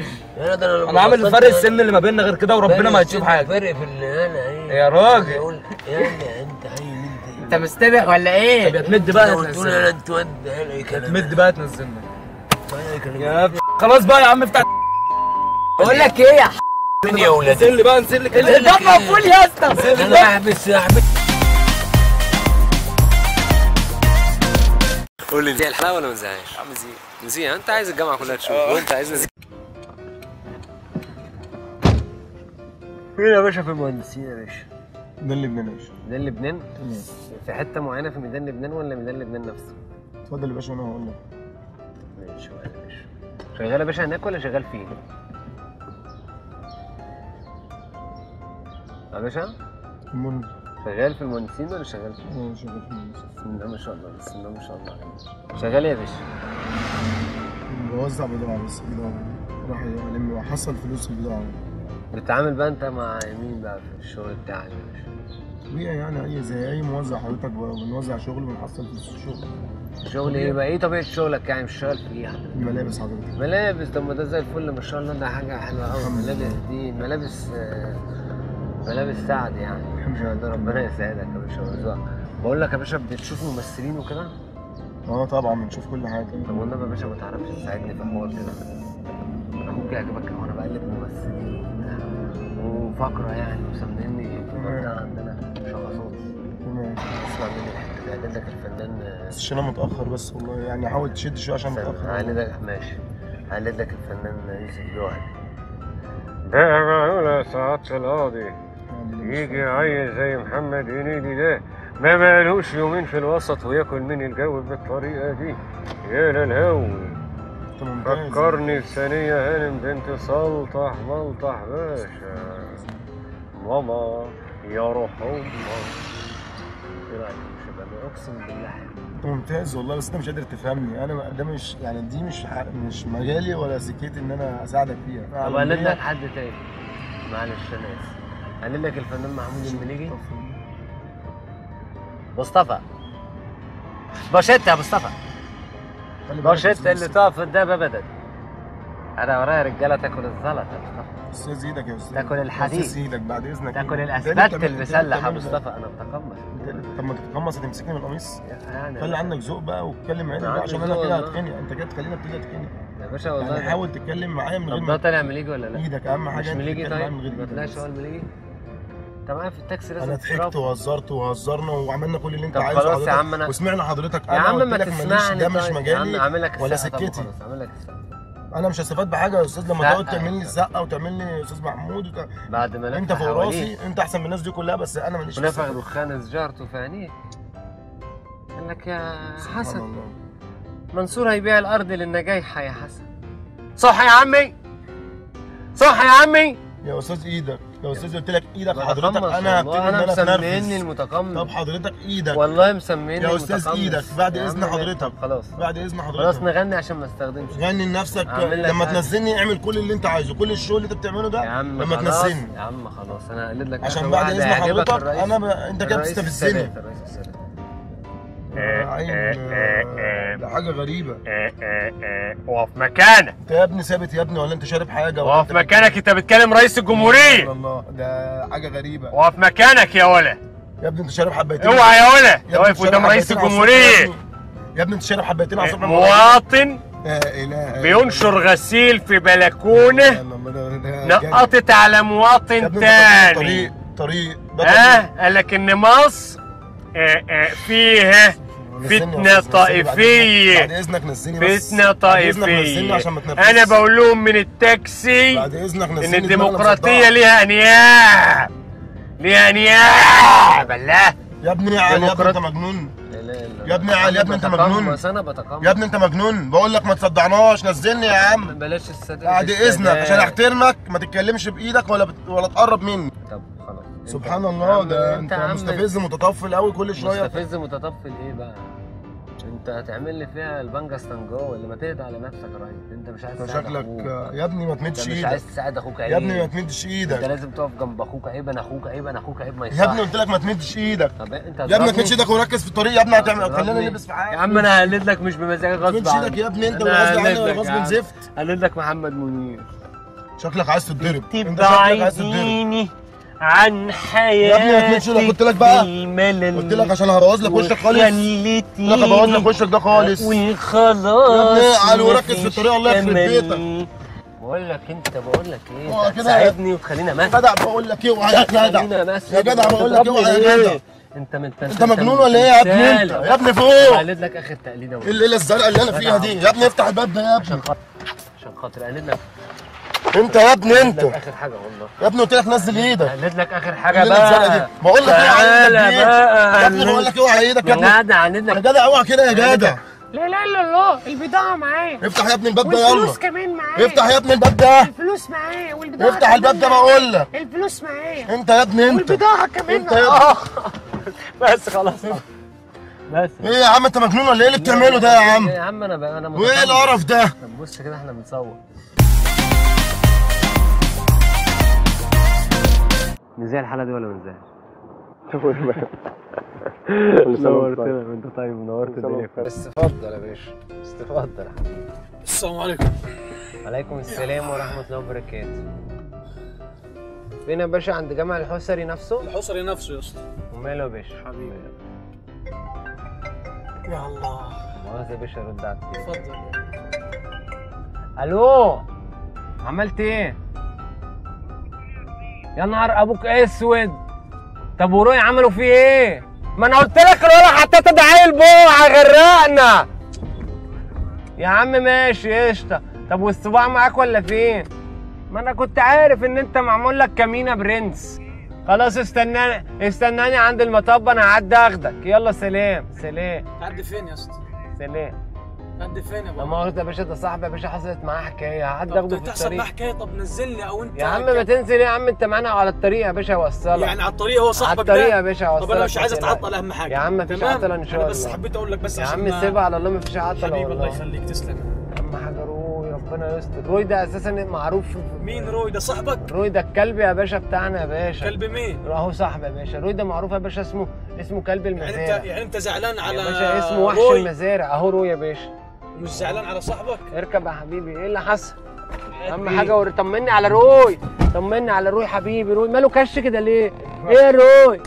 Speaker 12: أنا عامل فرق السن اللي ما بيننا غير كده وربنا ما هتشوف حاجة.
Speaker 7: فرق في اللي أنا.
Speaker 12: يا راجل.
Speaker 7: يقول يا انت عيل انت
Speaker 14: انت مستبح ولا
Speaker 12: طب
Speaker 14: إيه؟
Speaker 12: يا تمد بقى تنزلنا.
Speaker 7: انت ود اي كلام.
Speaker 12: تمد بقى تنزلنا. يا خلاص بقى يا عم افتح.
Speaker 14: بقول لك إيه يا
Speaker 7: مين يا ولاد
Speaker 12: نزل لي بقى نزل لي كده.
Speaker 14: ده مقفول يا اسطى.
Speaker 7: أنا بحبس احبس
Speaker 12: قول لي زي الحلاوة ولا ما نزهقش؟ عم زين نزيه انت عايز الجامعة كلها تشوف وانت عايز نزيه
Speaker 4: فين يا باشا في المهندسين يا باشا؟
Speaker 15: ده اللي بنعيش
Speaker 4: ميدان لبنان؟ في حتة معينة في ميدان لبنان ولا ميدان لبنان نفسه؟
Speaker 15: اتفضل يا باشا وأنا هقول لك.
Speaker 4: ماشي يا باشا. شغال يا باشا هناك ولا شغال فين؟ يا باشا؟
Speaker 15: المهم.
Speaker 4: شغال في المهندسين ولا شغال في
Speaker 15: أنا شغال في المهندس.
Speaker 4: بسم الله ما شاء الله بسم الله ما شاء الله. شغال إيه يا باشا؟
Speaker 15: بوزع بضاعة بس بضاعة. راح الم واحصل فلوس البضاعة
Speaker 4: بتتعامل بقى انت مع مين بقى في الشغل بتاعك؟ يا باشا
Speaker 15: طبيعي يعني اي زي أي موزع حضرتك بنوزع شغل بنحصل فلوس الشغل.
Speaker 4: شغل إيه بقى؟ إيه طبيعة شغلك يعني؟ مش شغال في إيه حضرتك؟
Speaker 15: الملابس حضرتك.
Speaker 4: ملابس؟ طب ما ده زي الفل ما شاء الله ده حاجة حلوة قوي الملابس دي ملابس ملابس سعد يعني. الحمد لله. ربنا يسعدك يا باشا ويرزقك بقول لك يا باشا بتشوف ممثلين وكده؟
Speaker 15: آه طبعا بنشوف كل حاجة.
Speaker 4: طب والنبي يا باشا ما تعرفش تساعدني في حوار كده. أخوك يعجبك وأنا وفقره يعني مسميني في المنطقة عندنا شخصات اسمع مني الحتة دي هقلد لك الفنان
Speaker 15: بس عشان أنا متأخر بس والله يعني حاول تشد شوية عشان متأخر.
Speaker 4: هقلدك ماشي. هقلد لك الفنان يوسف جوهري ده ساعات القاضي. يجي عيل زي محمد هنيدي ده. ما بقالوش يومين في الوسط وياكل من الجو بالطريقة دي. يا للهوي
Speaker 15: ممتاز.
Speaker 4: فكرني بثانية هانم بنت سلطح ملطح باشا. ماما يا روح أمك إيه رأيك يا شباب؟ أقسم بالله.
Speaker 15: ممتاز والله بس أنت مش قادر تفهمني. أنا ده مش يعني دي مش مش مجالي ولا سكتي إن أنا أساعدك فيها.
Speaker 4: طب هقلد لك حد تاني. معلش أنا اسف هقلد لك الفنان محمود المليجي. مصطفى. باشيت يا مصطفى.
Speaker 15: خلي بالك يا
Speaker 4: باشيت
Speaker 15: أستاذ.
Speaker 4: اللي تقف قدام ابدا. أنا ورايا رجالة تأكل الزلط يا مصطفى
Speaker 15: أستاذ إيدك يا أستاذ
Speaker 4: تأكل الحديد.
Speaker 15: أستاذ إيدك بعد
Speaker 4: إذنك
Speaker 15: تأكل؟
Speaker 4: الاسفلت المسلح يا مصطفى أنا بتقمص.
Speaker 15: طب ما تتقمص هتمسكني من القميص
Speaker 4: يعني
Speaker 15: خلي عندك ذوق بقى واتكلم
Speaker 4: أنا
Speaker 15: بقى عشان
Speaker 4: أنا
Speaker 15: كده. هتخنق أنت كده تخليني ابتدي اتخنق
Speaker 4: يا باشا
Speaker 15: يعني
Speaker 4: والله
Speaker 15: حاول تتكلم معايا من غير
Speaker 4: طب ده
Speaker 15: ما
Speaker 4: طالع مليجي ولا لا؟
Speaker 15: إيدك أهم حاجة
Speaker 4: مش مليجي طيب؟ ما طلعش. هو المليجي؟ انت معايا في التاكسي لازم
Speaker 15: أنا ضحكت. وهزرت وهزرنا وعملنا كل اللي أنت
Speaker 4: طب
Speaker 15: عايزه
Speaker 4: خلاص يا عم أنا-
Speaker 15: وسمعنا حضرتك
Speaker 4: يا
Speaker 15: أنا
Speaker 4: عم ما تسمعني
Speaker 15: ده مش
Speaker 4: طيب.
Speaker 15: مجالي ولا
Speaker 4: طب
Speaker 15: سكتي
Speaker 4: اعمل لك
Speaker 15: أنا مش هستفاد بحاجة يا أستاذ لما. تقعد تعمل لي زقة وتعمل لي أستاذ محمود وت...
Speaker 4: بعد ما
Speaker 15: أنت فوق راسي أنت أحسن من الناس دي كلها بس أنا ماليش
Speaker 4: ونفخ. دخان سجارته في عينيك قال لك يا حسن. منصور هيبيع الأرض للنجايحة يا حسن. صح يا عمي. صح يا عمي.
Speaker 15: يا أستاذ إيدك. يا أستاذ قلت لك
Speaker 4: إيدك
Speaker 15: حضرتك أنا هبتدي
Speaker 4: إن
Speaker 15: أنا
Speaker 4: مسميني المتقمص.
Speaker 15: طب حضرتك إيدك.
Speaker 4: والله مسميني
Speaker 15: يا
Speaker 4: أستاذ.
Speaker 15: إيدك بعد
Speaker 4: إذن
Speaker 15: حضرتك.
Speaker 4: خلاص.
Speaker 15: بعد إذن
Speaker 4: خلاص
Speaker 15: حضرتك
Speaker 4: نغني عشان ما استخدمش.
Speaker 15: غني لنفسك. لما. تنزلني اعمل كل اللي انت عايزه. كل الشغل اللي انت بتعمله ده لما
Speaker 4: خلاص.
Speaker 15: تنزلني.
Speaker 4: يا عم خلاص أنا هقلد لك
Speaker 15: عشان بعد
Speaker 4: إذن
Speaker 15: حضرتك أنا. أنت كده بتستفزني. عين آه، ده حاجة غريبة.
Speaker 16: وقف مكانك.
Speaker 15: انت يا ابني ثابت يا ابني ولا انت شارب حاجة ولا
Speaker 16: وقف مكانك انت بتكلم رئيس
Speaker 15: سبحان
Speaker 16: الجمهورية
Speaker 15: الله ده حاجة غريبة.
Speaker 16: وقف مكانك يا ولا.
Speaker 15: يا ابني انت شارب حبيتين
Speaker 16: اوعى يا ولا. واقف
Speaker 15: انت شارب
Speaker 16: قدام رئيس
Speaker 15: الصبح يا ابني. انت شارب حبيتين على الصبح
Speaker 16: مواطن بينشر غسيل في
Speaker 15: ده-
Speaker 16: نقطت على مواطن تاني.
Speaker 15: طريق طريق. طريق.
Speaker 16: قال لك إن مصر آه، فتنة طائفية.
Speaker 15: إذنك. بعد إذنك نزلني بس
Speaker 16: فتنة طائفية.
Speaker 15: عشان ما تنفسش
Speaker 16: أنا بقول لهم من التاكسي
Speaker 15: بعد إذنك نزلني
Speaker 16: ان الديمقراطية. ليها أنياب. ليها أنياب. بالله
Speaker 15: يا ابني يا علي يا ابني انت مجنون. يا ابني يا علي، يا ابني انت مجنون.
Speaker 4: أنا بتقمص.
Speaker 15: يا ابني انت مجنون. بقول لك ما تصدعناش نزلني يا عم.
Speaker 4: بلاش السادات
Speaker 15: بعد إذنك عشان أحترمك ما تتكلمش بإيدك ولا بت... ولا تقرب مني.
Speaker 4: طب.
Speaker 15: سبحان
Speaker 4: يا
Speaker 15: الله ده
Speaker 4: انت
Speaker 15: انت
Speaker 4: يا
Speaker 15: مستفز متطفل قوي كل شوية.
Speaker 4: مستفز متطفل إيه بقى؟ انت هتعمل لي فيها البنجا استنجو اللي ما تهدى على نفسك يا ريس. انت مش عايز
Speaker 15: انت
Speaker 4: تساعد
Speaker 15: شكلك يا ابني ما
Speaker 4: انت
Speaker 15: تمدش
Speaker 4: مش
Speaker 15: إيدك.
Speaker 4: عايز تساعد أخوك عيب.
Speaker 15: يا ابني ما تمدش
Speaker 4: انت
Speaker 15: إيدك
Speaker 4: لازم تقف جنب أخوك عيب أنا أخوك عيب أنا أخوك عيب ما
Speaker 15: يا
Speaker 4: يصحش.
Speaker 15: ابني قلت لك ما تمدش إيدك.
Speaker 4: طب انت
Speaker 15: يا ابني ما؟ تمدش إيدك وركز في الطريق. يا ابني هتعمل؟ خلينا نلبس في حاجة
Speaker 4: يا عم أنا هقلد لك مش بمزاجك
Speaker 15: ما
Speaker 4: غصب
Speaker 15: تمدش إيدك يا ابني. انت غصب
Speaker 4: لك
Speaker 15: غصب
Speaker 4: يا.
Speaker 15: زفت.
Speaker 4: هقلد لك محمد منير.
Speaker 15: شكلك عايز تتضرب. انت شكلك عايز تتضرب.
Speaker 16: عن
Speaker 15: يا ابني ما إيدك قلت لك بقى؟
Speaker 16: الملل
Speaker 15: قلت لك عشان هبوظ لك وشك خالص؟ قلت لك هبوظ لك وشك ده خالص.
Speaker 16: وخلاص
Speaker 15: يا ابني وركز في الطريق الله يخرب بيتك.
Speaker 4: بقول لك أنت بقول لك إيه؟ وتخلينا
Speaker 15: يا
Speaker 4: ماسك
Speaker 15: جدع بقول لك اوعى يا جدع. يا جدع بقول لك اوعى يا جدع.
Speaker 4: أنت من
Speaker 15: انت مجنون ولا إيه يا ابني؟ انت يا ابني فوق.
Speaker 4: قلد لك آخر تقليدة.
Speaker 15: إيه الليلة الزرقاء اللي أنا فيها دي؟ يا ابني افتح الباب ده يا ابني.
Speaker 4: عشان خاطر عشان خاطر قلد لك.
Speaker 15: انت يا ابني انت
Speaker 4: لك آخر حاجة والله
Speaker 15: يا ابني قلت لك نزل إيدك.
Speaker 4: قلد لك
Speaker 15: آخر حاجة
Speaker 4: بقى.
Speaker 15: بقول لك اوعى
Speaker 4: تعالى
Speaker 15: إيدك دي
Speaker 4: بقى.
Speaker 15: يا ابني بقول لك اوعى إيدك يا ابني.
Speaker 4: يا جدع قلد
Speaker 15: يا
Speaker 4: لك
Speaker 15: جدع اوعى كده يا جدع.
Speaker 17: لا لا لا الله البضاعة معايا.
Speaker 15: افتح يا ابني الباب ده يلا.
Speaker 17: والفلوس كمان معايا.
Speaker 15: افتح يا ابني الباب ده.
Speaker 17: الفلوس معايا والبضاعة
Speaker 15: افتح الباب ده بقول لك
Speaker 17: الفلوس معايا.
Speaker 15: انت يا ابني انت.
Speaker 17: والبضاعة كمان
Speaker 15: انت يا ابني.
Speaker 4: بس خلاص. بس.
Speaker 15: إيه يا عم انت مجنون ولا إيه اللي بتعمله ده يا عم؟
Speaker 4: يا عم أنا
Speaker 15: أنا
Speaker 4: وإيه.
Speaker 15: القرف ده؟
Speaker 4: طب بص كده إحنا بنصور نزاع الحلقة دي ولا ما نزاعش؟ نورتنا انت طيب نورت الدنيا. بس اتفضل يا باشا بس اتفضل يا حبيبي
Speaker 1: السلام عليكم.
Speaker 4: عليكم السلام ورحمة الله وبركاته. فين يا باشا؟ عند جامع الحسري نفسه؟
Speaker 1: الحصري نفسه يا اسطى.
Speaker 4: وماله يا باشا؟ حبيبي.
Speaker 1: يا الله.
Speaker 4: مؤاخذة يا باشا رد على التليفون
Speaker 1: اتفضل.
Speaker 4: ألو عملت إيه؟ يا نهار أبوك أسود. طب وروي عملوا فيه إيه؟ ما أنا قلت لك الولا حطيت ده عيل بوع غرقنا. يا عم ماشي قشطة. طب والصباع معاك ولا فين؟ ما أنا كنت عارف إن أنت معمول لك كمينة برنس. خلاص استناني استناني عند المطب أنا هعدي أخدك. يلا سلام سلام.
Speaker 1: تعدي فين يا أسطى؟
Speaker 4: سلام.
Speaker 1: تعدي فين يا
Speaker 4: لا مؤاخذة يا باشا ده صاحبي يا باشا حصلت معاه حكاية
Speaker 1: طب
Speaker 4: اخده في
Speaker 1: تحصل معاه
Speaker 4: الطريق.
Speaker 1: حكاية؟ طب نزلني أو أنت
Speaker 4: يا عم ما تنزل إيه يا عم أنت معانا على الطريق يا باشا هوصلك
Speaker 1: يعني على الطريق هو
Speaker 4: على
Speaker 1: صاحبك
Speaker 4: الطريق
Speaker 1: ده
Speaker 4: يا باشا هوصلك
Speaker 1: طب أنا مش عايز
Speaker 4: ما تقلقش.
Speaker 1: أتعطل أهم حاجة.
Speaker 4: يا عم مفيش
Speaker 1: تمام؟
Speaker 4: عطل إن شاء الله
Speaker 1: بس حبيت أقول لك بس
Speaker 4: يا
Speaker 1: عشان
Speaker 4: عم
Speaker 1: ما-
Speaker 4: سيبها على الله مفيش عطل
Speaker 1: حبيبي الله
Speaker 4: والله.
Speaker 1: يخليك تسلم.
Speaker 4: أهم حاجة روي ربنا يستر. روي ده أساسا معروف
Speaker 1: مين روي؟ ده صاحبك؟
Speaker 4: روي ده الكلب يا باشا بتاعنا يا باشا.
Speaker 1: كلب مين؟
Speaker 4: أهو صاحبي يا باشا. روي ده معروف يا باشا اسمه اسمه كلب
Speaker 1: يعني
Speaker 4: أنت
Speaker 1: يعني أنت زعلان على
Speaker 4: يا باشا اسمه وحش
Speaker 1: روي؟
Speaker 4: المزارع. أهو روي يا باشا.
Speaker 1: مش زعلان على صاحبك؟
Speaker 4: اركب يا حبيبي إيه اللي حصل؟ أهم حاجة ور- طمني على روي طمني على روي حبيبي روي ماله كش كده ليه؟ إيه يا روي؟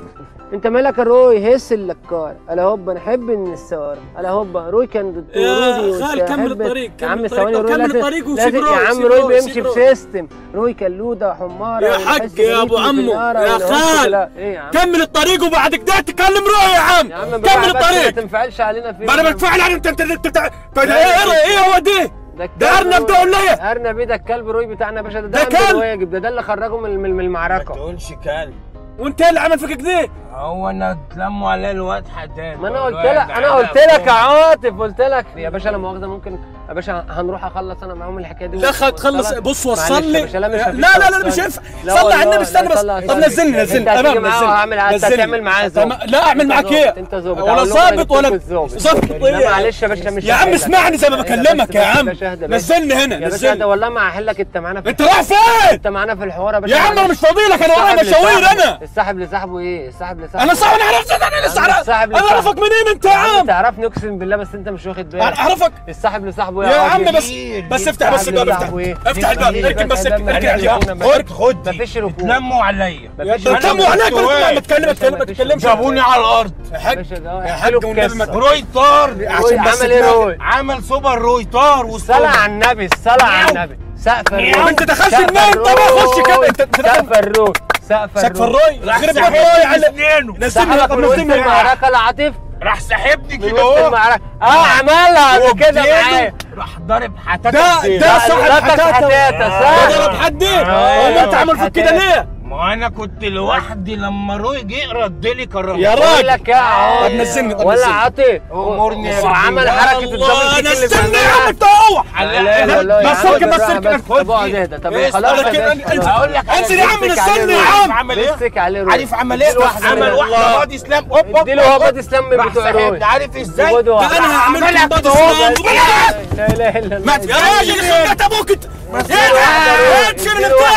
Speaker 4: انت مالك يا روي هس اللكار ألا هوبا نحب النسار ألا هوبا روي كان دكتور
Speaker 1: يا
Speaker 4: رودي
Speaker 1: خال، كمل الطريق،
Speaker 4: يا عم
Speaker 1: الطريق.
Speaker 4: ثواني روي
Speaker 1: كمل الطريق وسيب روي،
Speaker 4: يا عم روي بيمشي. بسيستم روي كلودة وحماره
Speaker 1: يا حق يا
Speaker 4: أبو
Speaker 1: عمو يا خال.
Speaker 4: إيه عم
Speaker 1: كمل الطريق وبعد كده تكلم روي يا عم
Speaker 4: يا عم
Speaker 1: كمل
Speaker 4: بس ما
Speaker 1: الطريق
Speaker 4: تنفعلش علينا فيه
Speaker 1: ما أنا بتفاعل على انت انت انت انت- إيه إيه هو؟
Speaker 4: الكلب
Speaker 1: ده أرنب ده. ولا إيه؟
Speaker 4: أرنب إيه ده الكلب روي بتاعنا يا باشا ده
Speaker 1: ده
Speaker 4: ده
Speaker 1: كلب؟
Speaker 4: ده ده اللي خرجه من المعركة
Speaker 11: تقولش كلب
Speaker 1: وانت اللي عمل فيك كده؟
Speaker 11: هو أنا اتلموا عليه الواد حداد
Speaker 4: ما أنا قلت لك أنا قلت لك يا عاطف قلت لك يا باشا لا مؤاخذة ممكن يا باشا هنروح أخلص أنا معاهم الحكاية دي
Speaker 1: لا خد خلص
Speaker 4: وأوصلك.
Speaker 1: بص
Speaker 4: معلش
Speaker 1: وصل
Speaker 4: يا
Speaker 1: لي
Speaker 4: باشا، لا
Speaker 1: لا لا. مش هينفع صلي على النبي استنى بس طب نزلني. نزلني تمام نزلني
Speaker 4: وهعمل انت. هتعمل معاه
Speaker 1: تمام.
Speaker 4: ظابط
Speaker 1: لا اعمل معاك
Speaker 4: إيه؟
Speaker 1: ولا ظابط ولا. ظابط
Speaker 4: لا
Speaker 1: إيه؟
Speaker 4: معلش يا باشا مش
Speaker 1: يا عم. اسمعني زي ما بكلمك يا عم. نزلني هنا
Speaker 4: يا باشا ده والله ما هحلك انت معانا
Speaker 1: انت رايح فين؟
Speaker 4: انت معانا في الحوار يا باشا
Speaker 1: يا عم
Speaker 4: أنا.
Speaker 1: مش فاضي لك أنا ورايا مشاوير. أنا
Speaker 4: الصاحب لصاحبه إيه؟ الصاحب لصاحبه
Speaker 1: أنا صاحب أنا عرفت أنا لسه
Speaker 4: أنا.
Speaker 1: اعرفك منين أنت يا
Speaker 4: عم؟ تعرفني اقسم بالله بس انت مش واخد بالك
Speaker 1: اعرفك
Speaker 4: الصاحب لصاحبه
Speaker 1: يا عم. بس بس افتح بس الباب افتح. افتح الباب اركن بس اركن اركن
Speaker 11: خد خد
Speaker 4: مفيش ركوب.
Speaker 11: اتلموا عليا.
Speaker 1: عليك
Speaker 11: واقف.
Speaker 1: ما تتكلم اتكلم ما تتكلمش
Speaker 11: جابوني على الأرض.
Speaker 1: يا حاج يا حاج والنبي ما.
Speaker 11: روي طار
Speaker 1: عشان بس
Speaker 4: عمل إيه؟
Speaker 11: عمل سوبر روي طار
Speaker 4: الصلاة
Speaker 11: وسطول
Speaker 4: على النبي الصلاة على النبي. سقف الروي.
Speaker 1: انت دخلت
Speaker 4: سقف
Speaker 1: منين؟ طب اخش كده.
Speaker 4: الروي.
Speaker 1: انت-
Speaker 4: سقف الروي. سقف
Speaker 1: سقف
Speaker 4: الروي.
Speaker 1: الروي. غير الروي. على نزلني
Speaker 4: سحبك
Speaker 1: طب
Speaker 4: من
Speaker 11: راح ساحبني كده اهو
Speaker 4: المعركة آه عملها قبل كده معايا
Speaker 11: راح ضارب حتات
Speaker 1: ده ده صاحب
Speaker 4: حتاتة
Speaker 1: ده ضرب حد إيه؟
Speaker 4: آه،
Speaker 1: هو انت عامل فيك كده ليه؟
Speaker 11: ما أنا كنت لوحدي لما روي جه رد لي كرم
Speaker 1: يا راجل
Speaker 4: لك يا عاطف
Speaker 1: طب نزلني طب
Speaker 4: ولا
Speaker 11: يا
Speaker 4: وعمل
Speaker 11: رجل.
Speaker 4: حركة الدبل كيك اللي
Speaker 1: نزلني يا. عم
Speaker 4: يا
Speaker 1: بس
Speaker 4: عم
Speaker 1: اركن بس
Speaker 4: بس. طب اقعد اهدى طب خلاص.
Speaker 11: هقول لك
Speaker 1: انزل يا عم نزلني يا. عم
Speaker 11: عمل
Speaker 4: إيه؟
Speaker 11: عارف عمل
Speaker 4: إيه؟
Speaker 11: عمل واحدة بادي اسلام هوب هوب
Speaker 4: اديله هو بادي اسلام من بتوع روي
Speaker 11: عارف
Speaker 4: إزاي؟
Speaker 1: أنا هعمل لك بادي. اسلام
Speaker 4: لا اله الا الله
Speaker 1: يا راجل بيت
Speaker 4: أبوك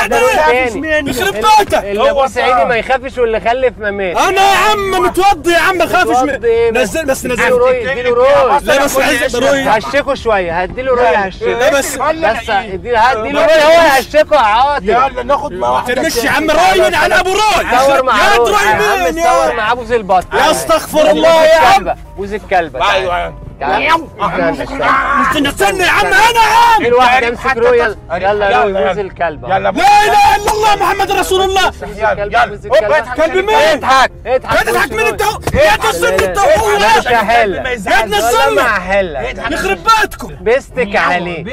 Speaker 1: ده
Speaker 4: تاني.
Speaker 1: يخرب بيتك
Speaker 4: ابو صعيدي ما يخافش واللي خلف ما مات
Speaker 1: أنا يا عم متوضي يا عم ما خافش من-؟ نزل بس نزل
Speaker 4: روي اديله روي
Speaker 1: لا بس روي
Speaker 4: هشكه شوية هديله روي هشكه
Speaker 1: لا بس
Speaker 4: بس هديله روي هو هشكه يا عاطف
Speaker 11: يلا ناخد مع واحدة
Speaker 1: ترمش. يا عم روي على ابو روي
Speaker 4: صور مع
Speaker 1: يا
Speaker 4: روي
Speaker 1: مين يا
Speaker 4: بوز البط
Speaker 1: يا
Speaker 4: أستغفر
Speaker 1: الله يا عم.
Speaker 4: بوز الكلبة أيوه استنى استنى
Speaker 1: يا عم أنا عم
Speaker 4: في واحد امسك رويال يلا روي بوز الكلب.
Speaker 1: لا إله إلا الله محمد رسول الله. كلب مين؟
Speaker 4: اضحك اضحك.
Speaker 1: من انت يا تصم انت وهو
Speaker 4: مش هحلك
Speaker 1: يا ابن
Speaker 4: هحلك
Speaker 1: يخرب بيتكم.
Speaker 4: بستك عليه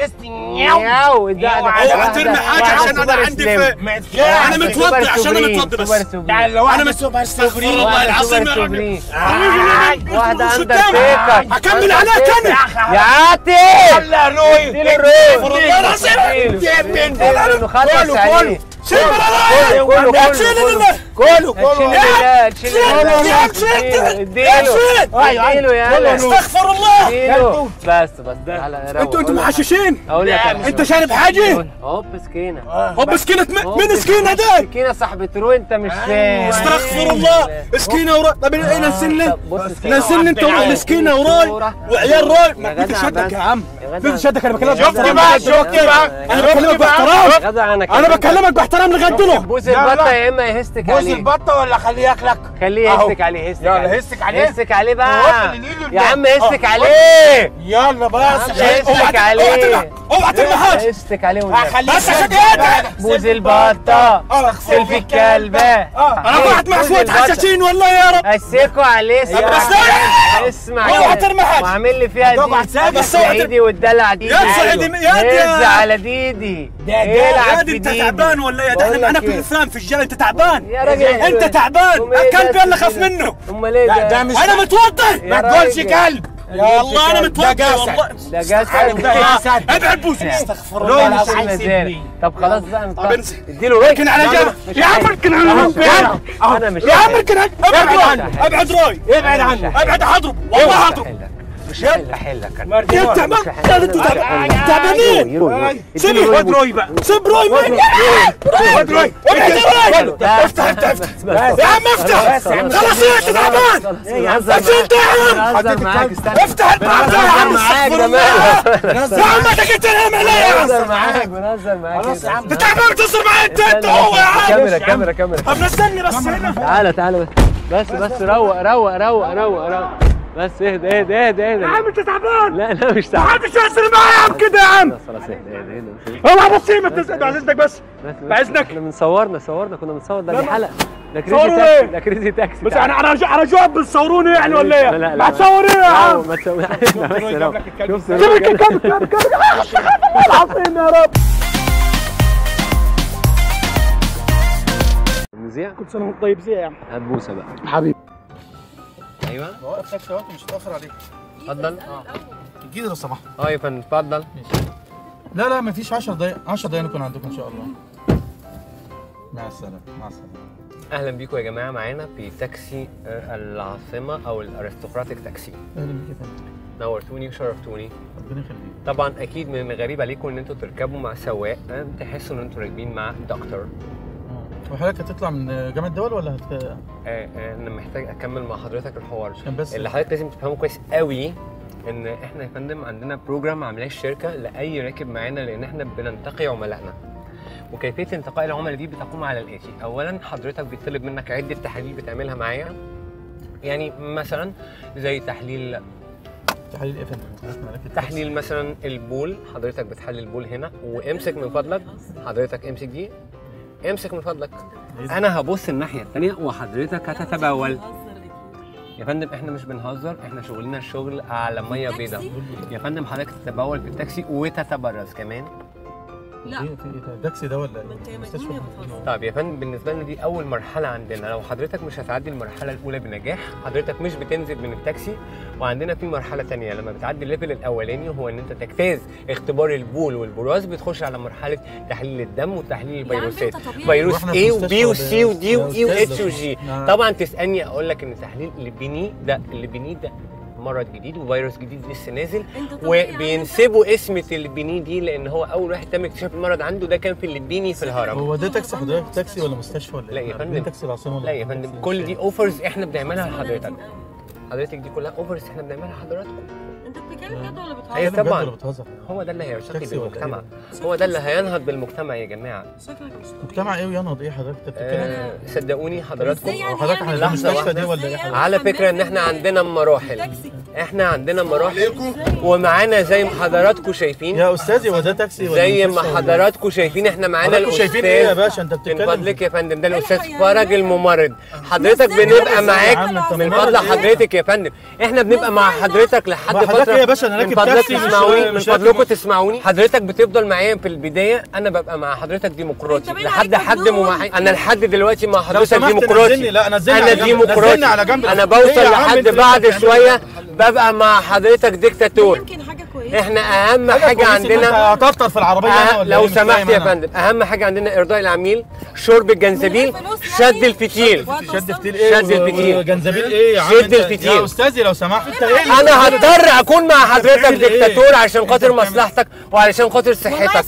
Speaker 4: ياو
Speaker 1: أوعى ترمي حاجة عشان أنا عندي في أنا متوضي عشان أنا متوضي بس. أنا متوضي استغفر الله العظيم يا رب
Speaker 4: واحدة
Speaker 1: مش هكمل عليك أنا
Speaker 4: يا عاتي.
Speaker 1: يلا روي
Speaker 4: اديله الروي
Speaker 1: يا راسل
Speaker 4: اديله خلص عليه
Speaker 1: شيل من
Speaker 4: كله
Speaker 1: شيل منه
Speaker 4: كله كله. تشيل لله
Speaker 1: يا شيل
Speaker 4: اديله يلا
Speaker 1: استغفر الله.
Speaker 4: بس بس.
Speaker 1: أنتوا أنتوا محششين. انت شارب حاجة؟
Speaker 4: هوب سكينة.
Speaker 1: م-
Speaker 4: هوب
Speaker 1: مين سكينة. ده؟
Speaker 4: سكينة صاحبة روي انت مش فاهم.
Speaker 1: استغفر الله. سكينة وراي طب نزلني
Speaker 4: بص سكينة
Speaker 1: نزلني انت وراي. السكينة وراي وعيال راي. ما انت شدك. يا عم.
Speaker 4: يا جدع.
Speaker 1: مين شدك أنا بكلمك.
Speaker 4: شفت
Speaker 1: باحترام.
Speaker 4: بقى، شفت بقى.
Speaker 1: أنا بكلمك باحترام.
Speaker 4: أنا
Speaker 1: أنا بكلمك باحترام. لغايه دلوقتي
Speaker 4: بوس البطة يا إما يهستك
Speaker 11: بوس
Speaker 4: عليه.
Speaker 11: البطة ولا خليه ياكلك
Speaker 4: خليه يهستك عليه يهستك
Speaker 11: يلا
Speaker 4: عليه.
Speaker 11: هسك عليه.
Speaker 4: هستك عليه بقى.
Speaker 11: وصل للإيد
Speaker 4: يا عم هستك
Speaker 11: آه.
Speaker 4: عليه
Speaker 11: يلا بس
Speaker 4: هستك عليه.
Speaker 1: أوعى ترمي حاجة
Speaker 4: هستك عليه
Speaker 1: بس عشان إيه
Speaker 4: بوز البطة. سيلفي الكلبة
Speaker 1: أنا قاعد مع شوية حشاشين والله يا رب.
Speaker 4: اسكوا عليه.
Speaker 1: بس لا.
Speaker 4: اسمع
Speaker 1: اوعى
Speaker 4: كده.
Speaker 1: ترمي حاجة.
Speaker 4: وعامل لي فيها دي.
Speaker 1: بس
Speaker 4: سعيدي والدلع دي
Speaker 1: يا سعيدي، يا.
Speaker 4: على ديدي
Speaker 1: يا دي أنت
Speaker 4: ديدي.
Speaker 1: تعبان ولا إيه ده
Speaker 4: إحنا
Speaker 1: معانا
Speaker 4: إيه؟
Speaker 1: الاسلام في الجنة أنت تعبان
Speaker 4: يا راجل
Speaker 1: أنت تعبان الكلب يلا خاف؟ منه
Speaker 4: أمال
Speaker 11: إيه
Speaker 4: ده
Speaker 1: أنا متوضي
Speaker 4: يا
Speaker 11: ما تقولش. كلب
Speaker 1: يا الله أنا
Speaker 11: جسد.
Speaker 1: والله.
Speaker 4: جسد
Speaker 11: جسد.
Speaker 1: ابعد بوسي
Speaker 11: استغفر
Speaker 4: روي
Speaker 11: الله العظيم
Speaker 4: المزارع طب خلاص بقى
Speaker 1: طب.
Speaker 4: اديله روي
Speaker 1: اركن على جنب. يا عم اركن على جنب. يا
Speaker 4: أنا مش
Speaker 1: يا عم اركن على ابعد
Speaker 4: ابعد عنه.
Speaker 1: ابعد
Speaker 11: عنه.
Speaker 1: ابعد هضرب. والله هضرب.
Speaker 4: مش هحلك أنا
Speaker 1: يا تعبان أنتوا تعبان- تعبانين سيبي
Speaker 4: خد
Speaker 11: روي بقى
Speaker 1: سيب روي
Speaker 11: خد روي
Speaker 1: افتح افتح افتح يا عم افتح خلاص إيه انت تعبان بس انت يا عم افتح الباب يا عم الله يا عم انت كنت نايم عليا يا عم
Speaker 4: بنهزر معاك بنهزر معاك
Speaker 11: خلاص يا عم
Speaker 1: انت تعبان بتصل معايا انت انت هو يا عم
Speaker 4: كاميرا كاميرا كاميرا
Speaker 1: طب نزلني بس هنا
Speaker 4: تعالى تعالى بس بس بس روق روق روق روق روق بس اهدى اهدى اهدى اهدى.
Speaker 1: يا عم انت تعبان.
Speaker 4: لا لا مش تعالى
Speaker 1: محدش يحسن معايا يا عم كده يا عم.
Speaker 4: خلاص اهدى اهدى اهدى.
Speaker 1: اوعى بص ما تنزل بعد اذنك بس.
Speaker 4: بس
Speaker 1: بعزنك.
Speaker 4: إحنا بنصورنا صورنا كنا بنصور ده حلقه ده كريزي تاكسي
Speaker 1: إيه؟
Speaker 4: ده كريزي تاكسي.
Speaker 1: بس. أنا أنا على جواب بتصوروني يعني ولا
Speaker 4: لا،
Speaker 1: إيه؟
Speaker 4: لا، لا.
Speaker 1: هتصور إيه يا عم؟
Speaker 4: ما تسوي بس. شوف
Speaker 1: سيبك الكلب. كلب كلب العظيم يا رب.
Speaker 4: مذيع؟
Speaker 1: كل سنة وأنت طيب زي يا عم.
Speaker 4: هات بوسة بقى.
Speaker 1: حبيبي.
Speaker 4: أيوه.
Speaker 12: وقف تاكسي وقت مش هتاخر عليك
Speaker 4: اتفضل.
Speaker 12: لو سمحت
Speaker 4: آه يا فندم اتفضل.
Speaker 12: لا لا مفيش 10 دقايق 10 دقايق نكون عندكم إن شاء الله. مع السلامة مع السلامة.
Speaker 4: أهلا بيكم يا جماعة معانا في تاكسي آه، العاصمة أو الأرستقراطيك تاكسي.
Speaker 12: أهلا بيك يا فندم.
Speaker 4: نورتوني وشرفتوني.
Speaker 12: ربنا يخليك.
Speaker 4: طبعا أكيد من الغريب عليكم إن أنتوا تركبوا مع سواق آه، تحسوا إن أنتوا راكبين مع دكتور.
Speaker 12: وحضرتك هتطلع من جامعة الدول ولا هت...
Speaker 4: آه، آه، أنا محتاج أكمل مع حضرتك الحوار.
Speaker 12: عشان بس
Speaker 4: اللي حضرتك لازم تفهمه كويس قوي إن إحنا يا فندم عندنا بروجرام عاملاه الشركة لأي راكب معانا لأن إحنا بننتقي عملائنا. وكيفية انتقاء العملاء دي بتقوم على الآتي. اولا حضرتك بيطلب منك عدة تحاليل بتعملها معايا. يعني مثلا زي تحليل
Speaker 12: تحليل إيه.
Speaker 4: تحليل مثلا البول. حضرتك بتحلل البول هنا وامسك من فضلك. حضرتك امسك دي. امسك من فضلك. أنا هبص الناحية الثانية وحضرتك هتتبول. يا فندم إحنا مش بنهزر إحنا شغلنا الشغل على مية بيضاء يا فندم حضرتك تتبول في التاكسي وتتبرز كمان.
Speaker 12: لا. في في إيه ده؟ تاكسي ده ولا إيه؟
Speaker 4: طيب يا فندم بالنسبة لنا دي أول مرحلة عندنا. لو حضرتك مش هتعدي المرحلة الأولى بنجاح حضرتك مش بتنزل من التاكسي وعندنا في مرحلة تانية. لما بتعدي ال level الأولاني هو إن أنت تجتاز اختبار البول والبراز بتخش على مرحلة تحليل الدم وتحليل الفيروسات. فيروس A وبي وسي ودي وإي
Speaker 12: يا وإتش
Speaker 4: وجي.
Speaker 12: نعم.
Speaker 4: طبعا تسألني أقول لك إن تحليل الليبيني ده الليبيني ده مرض جديد وفيروس جديد لسه نازل وبينسبوا اسم الليبيني دي لأن هو أول واحد تم اكتشاف المرض عنده ده كان في الليبيني في الهرم
Speaker 12: هو ده تاكسي حضرتك تاكسي ولا مستشفى ولا
Speaker 4: لا
Speaker 12: إيه؟
Speaker 4: يا
Speaker 12: عارفين
Speaker 4: فندم.
Speaker 12: تاكسي العاصمة ولا
Speaker 4: لا يا فندم كل دي؟ offers إحنا بنعملها لحضرتك حضرتك دي كلها اوفرز إحنا بنعملها لحضراتكم
Speaker 6: انت بتتكلم جد ولا بتهزر؟
Speaker 12: أيوه
Speaker 4: طبعا
Speaker 12: بتهزر؟
Speaker 4: هو ده اللي هيرتقي بالمجتمع هو ده اللي هينهض بالمجتمع يا جماعة.
Speaker 6: شكلك مش
Speaker 12: مجتمع إيه وينهض إيه حضرتك؟ أنت بتتكلم
Speaker 4: آه صدقوني حضراتكم.
Speaker 6: يعني
Speaker 12: حضرتك على
Speaker 6: كده؟
Speaker 4: لحظة
Speaker 12: المستشفى دي ولا إيه؟
Speaker 4: على فكرة إن
Speaker 6: إحنا
Speaker 4: عندنا مراحل. إحنا عندنا مراحل. ومعانا زي ما حضراتكم شايفين.
Speaker 12: يا أستاذي هو ده تاكسي ولا
Speaker 4: زي ما
Speaker 12: إيه؟
Speaker 4: حضراتكم شايفين إحنا معانا
Speaker 12: حضراتكم
Speaker 4: الأستاذ
Speaker 12: شايفين إيه يا باشا؟ أنت
Speaker 4: من
Speaker 12: بتتكلم.
Speaker 4: فضلك يا فندم. ده الأستاذ فرج الممرض. حضرتك بنبقى معاك من فضل حضرتك يا فندم إحنا بنبقى مع حضرتك لحد
Speaker 12: حضرتك
Speaker 4: فترة
Speaker 12: إيه يا باشا؟ أنا
Speaker 4: من
Speaker 12: راكب تاكسي. مش-
Speaker 4: تسمعوني من فضلكم تسمعوني. حضرتك بتفضل معايا في البداية أنا ببقى مع حضرتك ديمقراطي.
Speaker 6: باين
Speaker 4: لحد حد أنا لحد دلوقتي مع حضرتك ديمقراطي.
Speaker 12: لا أنا
Speaker 4: ديمقراطي. أنا
Speaker 12: إيه
Speaker 4: بوصل
Speaker 12: عم
Speaker 4: لحد بعد
Speaker 12: شوية؟
Speaker 4: ببقى مع حضرتك ديكتاتور.
Speaker 6: يمكن حاجة كويسه
Speaker 4: إحنا أهم
Speaker 12: حاجة حاجة إن
Speaker 4: عندنا
Speaker 12: هتفطر في العربية
Speaker 4: أه
Speaker 12: ولا
Speaker 4: لو
Speaker 12: إيه؟
Speaker 4: سمحت يا. فندم أهم حاجة عندنا إرضاء العميل شرب الجنزبيل شد الفتيل.
Speaker 12: شد فتيل إيه؟
Speaker 4: شد الفتيل.
Speaker 12: وجنزبيل إيه يا عم؟
Speaker 4: شد؟ الفتيل.
Speaker 12: يا أستاذي لو سمحت. إيه؟ اللي-
Speaker 4: أنا هضطر أكون مع حضرتك
Speaker 12: إيه؟
Speaker 4: ديكتاتور عشان خاطر مصلحتك وعلشان خاطر صحتك.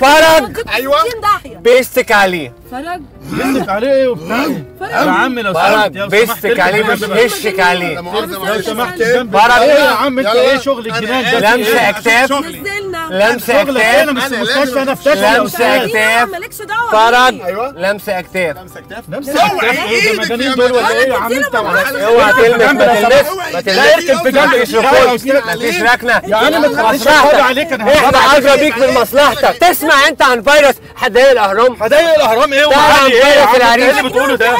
Speaker 4: فرج.
Speaker 6: أيوه.
Speaker 4: بيستك عليه.
Speaker 6: فرج.
Speaker 12: بيستك عليه إيه وبتاع؟ يا عم لو سمحت
Speaker 4: بيستك عليه مش. هشك عليه.
Speaker 12: لو سمحت
Speaker 4: فرج.
Speaker 12: إيه يا عم
Speaker 8: أنت.
Speaker 12: إيه شغل الجنان ده إيه؟
Speaker 4: أكتاف.
Speaker 6: نزلنا.
Speaker 4: لمسة
Speaker 12: شغلك إيه؟ أنا
Speaker 4: اكتاف
Speaker 12: مش في مستشفى
Speaker 4: أنا
Speaker 12: أستاذ.
Speaker 4: أكتاف.
Speaker 6: مالكش دعوة.
Speaker 4: فرج
Speaker 8: أيوة.
Speaker 4: لمسة أكتاف.
Speaker 8: لمسة كتاف
Speaker 12: نفس
Speaker 8: اوعى
Speaker 12: الأكتاف إيه
Speaker 8: إيدك
Speaker 12: ده مجانين
Speaker 8: يا
Speaker 12: دول ولا. إيه يا عم؟ أنت
Speaker 4: أوعى تلمس ما تلمس ما
Speaker 12: لا اركب في جنب
Speaker 4: تلمس. ما تشركنا
Speaker 12: يا عم ما. اتفرج عليك أنا
Speaker 4: إحنا
Speaker 12: هتفرج عليك.
Speaker 4: عايزه بيك من مصلحتك تسمع أنت عن فيروس؟ حدائق الأهرام.
Speaker 12: هدايا الأهرام إيه؟
Speaker 4: نبارك
Speaker 12: عم؟ إنت
Speaker 4: العريس.
Speaker 12: اللي بتقوله ده؟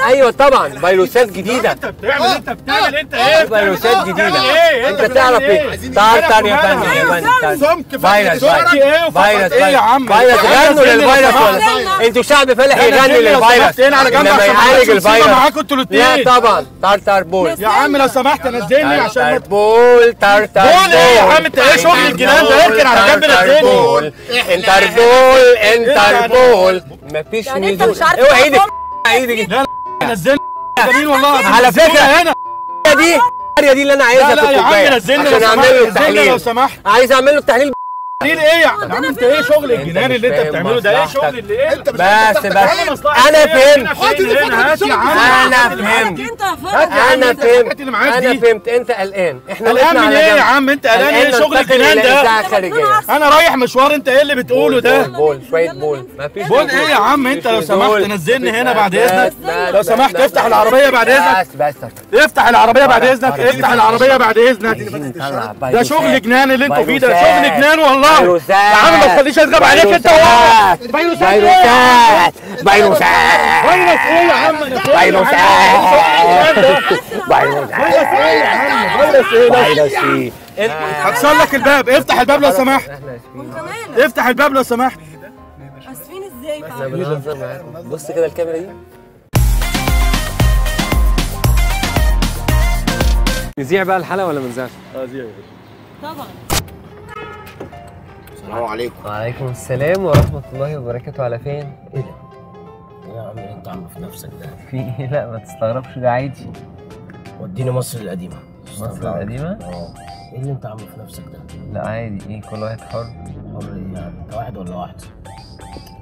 Speaker 6: كده
Speaker 4: أيوه طبعا فيروسات جديدة.
Speaker 12: انت بتعمل أنت بتعمل أنت إيه؟
Speaker 4: فيروسات جديدة.
Speaker 12: إيه؟
Speaker 4: أنت
Speaker 12: بتعمل
Speaker 4: تعرف
Speaker 12: إيه؟
Speaker 4: إيه؟ تعال يا فندم يا
Speaker 6: أيوة،
Speaker 4: فندم.
Speaker 8: سمك
Speaker 4: فيروس
Speaker 12: وفقط
Speaker 4: فيروس
Speaker 12: إيه يا عم؟
Speaker 4: فيروس غنوا للفيروس. ولا؟ أنتوا شعب فالح يغني للفيروس.
Speaker 12: سمحت هنا على جنب
Speaker 4: لما
Speaker 12: عشان ما
Speaker 4: يعالج الفيروس.
Speaker 12: معاكم أنتوا
Speaker 4: لا
Speaker 12: الاتنين
Speaker 4: طبعا تارتار بول
Speaker 12: يا عم لو سمحت نزلني عشان
Speaker 4: بول تارتار
Speaker 12: بول إيه يا عم؟ أنت إيه شغل الجنان ده؟ اركن على جنب نزلني.
Speaker 4: بول انتربول انتربول مفيش نزول اوعى إيدك
Speaker 6: تقف؟
Speaker 4: إيدك
Speaker 12: لا لا جميل والله
Speaker 4: على فكرة.
Speaker 12: هنا.
Speaker 4: دي القريه دي اللي أنا عايزها في
Speaker 12: الكوباية.
Speaker 4: عشان
Speaker 12: أعمل
Speaker 4: له
Speaker 12: نزلني لو
Speaker 4: التحليل
Speaker 12: سمحت.
Speaker 4: عايز أعمل له تحليل
Speaker 12: إيه يا عم انت إيه شغل الجنان اللي انت بتعمله ده؟
Speaker 4: إيه.
Speaker 12: شغل اللي إيه؟
Speaker 8: انت
Speaker 4: بس بس أنا فهمت.
Speaker 12: أنا.
Speaker 4: فهمت.
Speaker 12: أنا
Speaker 4: فهمت.
Speaker 12: أنا.
Speaker 4: فهمت. انت قلقان. إحنا
Speaker 12: قلقان من إيه يا. عم؟ انت قلقان
Speaker 4: إيه؟
Speaker 12: شغل الجنان ده. أنا رايح مشوار انت إيه اللي بتقوله ده؟
Speaker 4: بول بول شوية بول. مفيش
Speaker 12: بول إيه يا عم؟ انت لو سمحت. نزلني هنا بعد
Speaker 4: إذنك.
Speaker 12: لو سمحت افتح العربية بعد إذنك.
Speaker 4: بس بس
Speaker 12: افتح العربية بعد اذنك افتح العربية بعد إذنك.
Speaker 4: ده
Speaker 12: شغل جنان اللي أنتوا فيه ده شغل جنان والله
Speaker 4: فيروسات.
Speaker 12: يا عم ما تخليش اتغاب عليك أنت.
Speaker 4: فيروسات فيروسات فيروسات
Speaker 12: فيروس إيه يا عم عم؟
Speaker 4: فيروسات
Speaker 12: فيروس إيه يا عم فيروس إيه
Speaker 4: فيروس إيه
Speaker 12: هكسر لك الباب. افتح الباب لو سمحت. افتح الباب لو سمحت.
Speaker 4: أسفين إزاي بص كده الكاميرا دي. نذيع بقى الحلقة ولا ما نذيعش؟
Speaker 6: طبعا.
Speaker 18: السلام عليكم
Speaker 4: وعليكم السلام ورحمة الله وبركاته على فين؟
Speaker 18: إيه ده؟ إيه يا عم انت عامله في نفسك ده؟
Speaker 4: في إيه لا ما تستغربش ده عادي
Speaker 18: وديني مصر القديمة
Speaker 4: مصر القديمة؟
Speaker 18: آه إيه اللي انت عامله في نفسك ده؟
Speaker 4: لا عادي إيه كل واحد حر
Speaker 18: حر إيه يعني؟ انت واحد ولا واحدة؟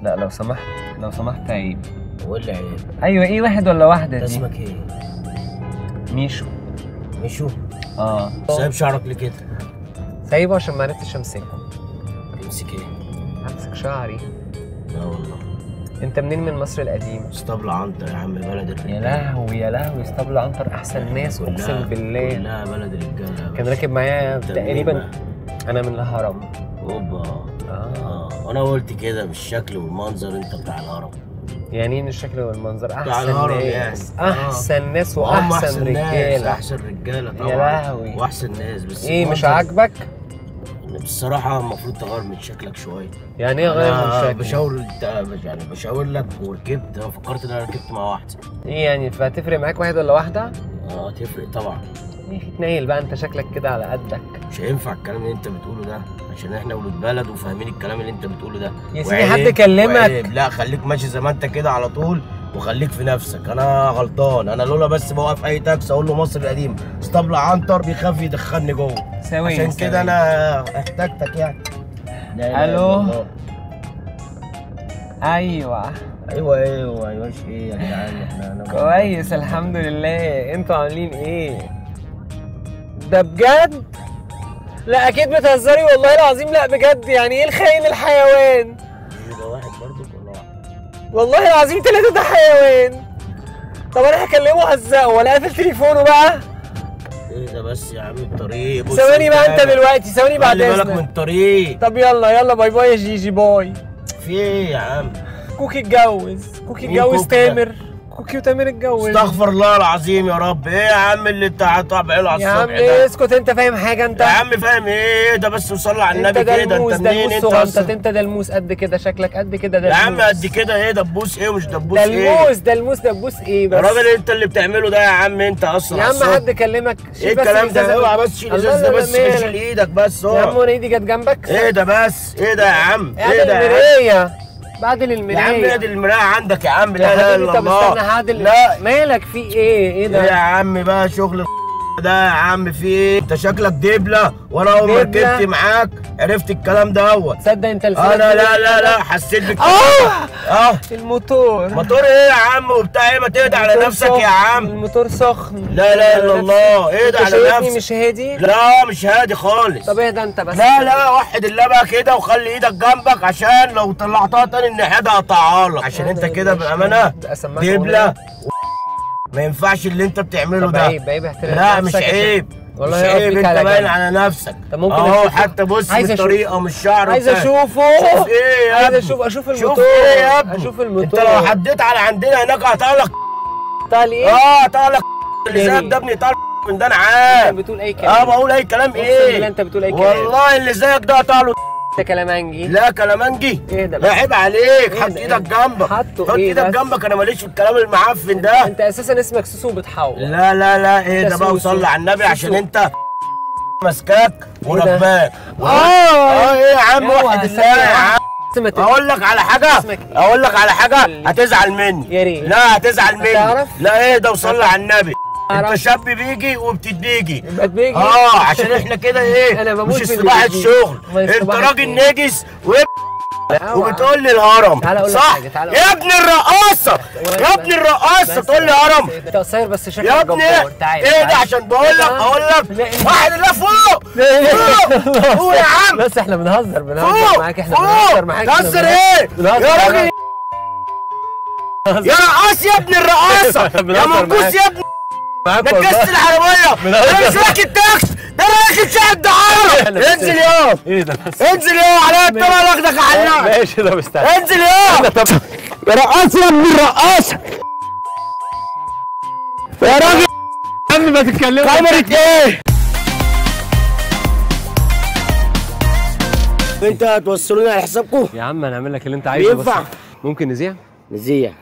Speaker 4: لا لو سمحت لو سمحت عيب
Speaker 18: وايه اللي عيب؟
Speaker 4: أيوه إيه واحد ولا واحدة
Speaker 18: انت
Speaker 4: دي
Speaker 18: اسمك إيه؟
Speaker 4: ميشو
Speaker 18: مشو؟
Speaker 4: آه
Speaker 18: سايب شعرك ليه كده؟
Speaker 4: سايبه عشان ما عرفتش أمسكه
Speaker 18: تمسك إيه؟
Speaker 4: أمسك شعري؟
Speaker 18: لا والله.
Speaker 4: أنت منين من مصر القديمه
Speaker 18: اسطبل عنتر يا عم بلد الرجالة
Speaker 4: يا لهوي يا لهوي اسطبل عنتر أحسن ناس أقسم بالله.
Speaker 18: كلها بلد الرجالة يا
Speaker 4: كان. راكب معايا تقريبا أنا من الهرم؟
Speaker 18: أوبا.
Speaker 4: آه.
Speaker 18: آه. وأنا قلت كده بالشكل والمنظر أنت بتاع الهرم.
Speaker 4: يعني إيه الشكل والمنظر؟
Speaker 18: أحسن
Speaker 4: ناس
Speaker 18: يعني. آه.
Speaker 4: أحسن ناس
Speaker 18: وهم
Speaker 4: وأحسن
Speaker 18: ناس
Speaker 4: رجالة.
Speaker 18: أحسن رجالة طبعا.
Speaker 4: يا لهوي.
Speaker 18: وأحسن ناس بس
Speaker 4: إيه مش
Speaker 18: المنظر-
Speaker 4: عاجبك
Speaker 18: بصراحة المفروض تغير من شكلك شوية.
Speaker 4: يعني إيه غير من شكلي
Speaker 18: بشاور يعني بشاور لك وركبت. فكرت إن أنا ركبت مع واحدة
Speaker 4: إيه يعني فتفرق معاك واحد ولا واحدة؟
Speaker 18: آه تفرق طبعا.
Speaker 4: يا أخي تنيل بقى أنت شكلك كده على قدك.
Speaker 18: مش هينفع الكلام اللي أنت بتقوله ده عشان إحنا ولاد بلد وفاهمين الكلام اللي أنت بتقوله ده.
Speaker 4: يا سيدي حد كلمك.
Speaker 18: لا خليك ماشي زي ما أنت كده على طول. وخليك في نفسك. أنا غلطان. أنا لولا بس بوقف أي تاكسي أقول له مصر القديم. اسطبل عنتر بيخاف يدخلني جوه.
Speaker 4: ثواني
Speaker 18: عشان. كده أنا احتاجتك يعني؟ الله.
Speaker 4: أيوه.
Speaker 18: أيوه أيوه أيوه. إيه يا جدعان؟ إحنا
Speaker 4: كويس الحمد لله. أنتوا عاملين إيه؟ ده بجد؟ لا أكيد بتهزري والله العظيم. لا بجد يعني إيه الخاين الحيوان؟ والله العظيم ثلاثة ده حيوان. طب أنا هكلمه هزقه ولا قافل تليفونه بقى
Speaker 18: إيه ده بس يا عم الطريق؟
Speaker 4: ثواني بقى
Speaker 18: أنت.
Speaker 4: دلوقتي ثواني بعد
Speaker 18: خلي بالك
Speaker 4: إذنك.
Speaker 18: من الطريق.
Speaker 4: طب يلا يلا bye bye يا جيجي bye.
Speaker 18: في إيه يا عم؟
Speaker 4: كوكي اتجوز. كوكي اتجوز؟ تامر. كوكي وتامر اتجوز.
Speaker 18: استغفر الله العظيم يا رب. إيه يا عم اللي انت هتطبع له على
Speaker 4: يا عم
Speaker 18: الصبح ده؟
Speaker 4: اسكت انت فاهم حاجة؟ انت
Speaker 18: يا عم فاهم إيه ده؟ بس وصلي على
Speaker 4: انت
Speaker 18: النبي كده انت منين؟ انت أصلا
Speaker 4: انت دلموس قد كده شكلك قد كده
Speaker 18: يا عم قد كده إيه؟ دبوس إيه ومش دبوس إيه؟
Speaker 4: دلموس دلموس دبوس إيه
Speaker 18: يا
Speaker 4: بس
Speaker 18: راجل انت اللي بتعمله ده يا عم انت أصلا
Speaker 4: يا عم
Speaker 18: الصبح.
Speaker 4: حد كلمك؟ إيه
Speaker 18: الكلام ده؟ اوعى. بس شيل
Speaker 4: الله
Speaker 18: الازاز ده
Speaker 4: لا
Speaker 18: بس شيل. إيدك بس
Speaker 4: يا عم وأنا ايدي جت جنبك.
Speaker 18: إيه ده بس؟ إيه ده يا عم؟
Speaker 4: إيه
Speaker 18: ده يا عم؟
Speaker 4: المرايه بعدل
Speaker 18: يا عم
Speaker 4: المرايه
Speaker 18: ادي المرايه عندك يا عم. لا لا
Speaker 4: طب
Speaker 18: الله.
Speaker 4: استنى هعدل
Speaker 18: لا.
Speaker 4: مالك في إيه؟ إيه ده؟
Speaker 18: يا عم بقى شغل ده يا عم في إيه؟ انت شكلك دبلة وأنا أول ما؟ ركبت معاك. عرفت الكلام دوت.
Speaker 4: تصدق انت
Speaker 18: آه
Speaker 4: لسانك
Speaker 18: لا لا لا حسيت بك.
Speaker 4: آه!
Speaker 18: آه.
Speaker 4: الموتور.
Speaker 18: موتور إيه يا عم وبتاع؟ إيه ما تهدى على نفسك
Speaker 4: سخن.
Speaker 18: يا عم.
Speaker 4: الموتور سخن.
Speaker 18: لا لا الا الله.
Speaker 4: انت
Speaker 18: على نفسك.
Speaker 4: مش هادي؟
Speaker 18: لا مش هادي خالص.
Speaker 4: طب اهدى انت بس.
Speaker 18: لا لا وحد الله بقى كده وخلي إيدك جنبك عشان لو طلعتها تاني الناحية ده هقطعها لك. عشان انت كده بأمانة
Speaker 4: دبلة.
Speaker 18: ما ينفعش اللي انت بتعمله ده.
Speaker 4: عيب عيب
Speaker 18: لا مش عيب.
Speaker 4: والله
Speaker 18: مش عيب انت باين. على نفسك.
Speaker 4: طب ممكن أهو؟
Speaker 18: حتى بص من. الطريقة من الشعر
Speaker 4: عايز. أشوفه.
Speaker 18: شوف إيه يا
Speaker 4: عايز؟ أشوف أشوف
Speaker 18: شوف
Speaker 4: الموتور.
Speaker 18: إيه يا ابني.
Speaker 4: أشوف
Speaker 18: أنت
Speaker 4: الموتور.
Speaker 18: لو حديت على عندنا هناك هطلق
Speaker 4: طال
Speaker 18: إيه؟ آه اللي
Speaker 4: يعني-
Speaker 18: زيك ده ابني طلق من ده أنا عارف.
Speaker 4: انت بتقول أي كلام.
Speaker 18: آه بقول أي كلام
Speaker 4: إيه؟ أنت بتقول أي كلام.
Speaker 18: والله اللي زيك ده طاله
Speaker 4: انت كلامنجي
Speaker 18: لا كلامنجي
Speaker 4: إيه ده
Speaker 18: لا؟ عيب عليك.
Speaker 4: إيه
Speaker 18: حط؟ إيدك جنبك. حط إيه
Speaker 4: إيدك؟
Speaker 18: جنبك. أنا ماليش في الكلام المعفن ده.
Speaker 4: أنت أساسا اسمك سوسو بتحور
Speaker 18: لا لا لا.
Speaker 4: إيه
Speaker 18: ده بقى. وصلي على النبي
Speaker 4: سوسو.
Speaker 18: عشان أنت ماسكاك
Speaker 4: ده؟
Speaker 18: ورباك.
Speaker 4: آه.
Speaker 18: آه إيه يا عم؟ واحد الله يا عم. أقول لك على
Speaker 4: حاجة؟
Speaker 18: أقول لك على حاجة. هتزعل مني.
Speaker 4: يا ريت.
Speaker 18: لا هتزعل مني؟ لا إيه ده؟ وصلي على النبي. انت. شاب بيجي وبتديجي آه عشان إحنا كده
Speaker 4: إيه بموت
Speaker 18: مش
Speaker 4: في
Speaker 18: استباحه
Speaker 4: البيجي.
Speaker 18: شغل
Speaker 4: ما
Speaker 18: انت راجل؟ نجس وب- وبتقول لي الهرم. صح؟
Speaker 4: تعالى
Speaker 18: يا ابن الرقاصة. يا ابن الرقاصة تقول لي هرم.
Speaker 4: انت قصير بس شكلك
Speaker 18: يا ابني إيه ده. عشان بقول لك. أقول لك. واحد الله فوق. فوق. يا عم.
Speaker 4: بس إحنا بنهزر بنهزر معاك
Speaker 18: إحنا
Speaker 4: بنهزر معاك. بنهزر. إيه؟
Speaker 18: يا. راجل. يا رقاص يا ابن الرقاصة. يا منقوص. يا ابن
Speaker 4: معاك
Speaker 18: نكست
Speaker 4: والله. العربية.
Speaker 18: أنا مش راكب تاكس. ده أنا راكب شاهد دعاره انزل يا
Speaker 4: إيه ده بس.
Speaker 18: انزل يا على الطلعه واخدك علقك
Speaker 4: ماشي ده مستني
Speaker 18: انزل يا
Speaker 4: طب.
Speaker 18: يا رقاص يا ابن الرقاصه يا راجل.
Speaker 4: يا عم ما تتكلمش.
Speaker 18: كاميرا إيه؟ انت هتوصلوني على حسابكم؟
Speaker 4: يا عم هنعمل لك اللي أنت عايزه.
Speaker 18: ينفع
Speaker 4: ممكن نذيع
Speaker 18: نزيع.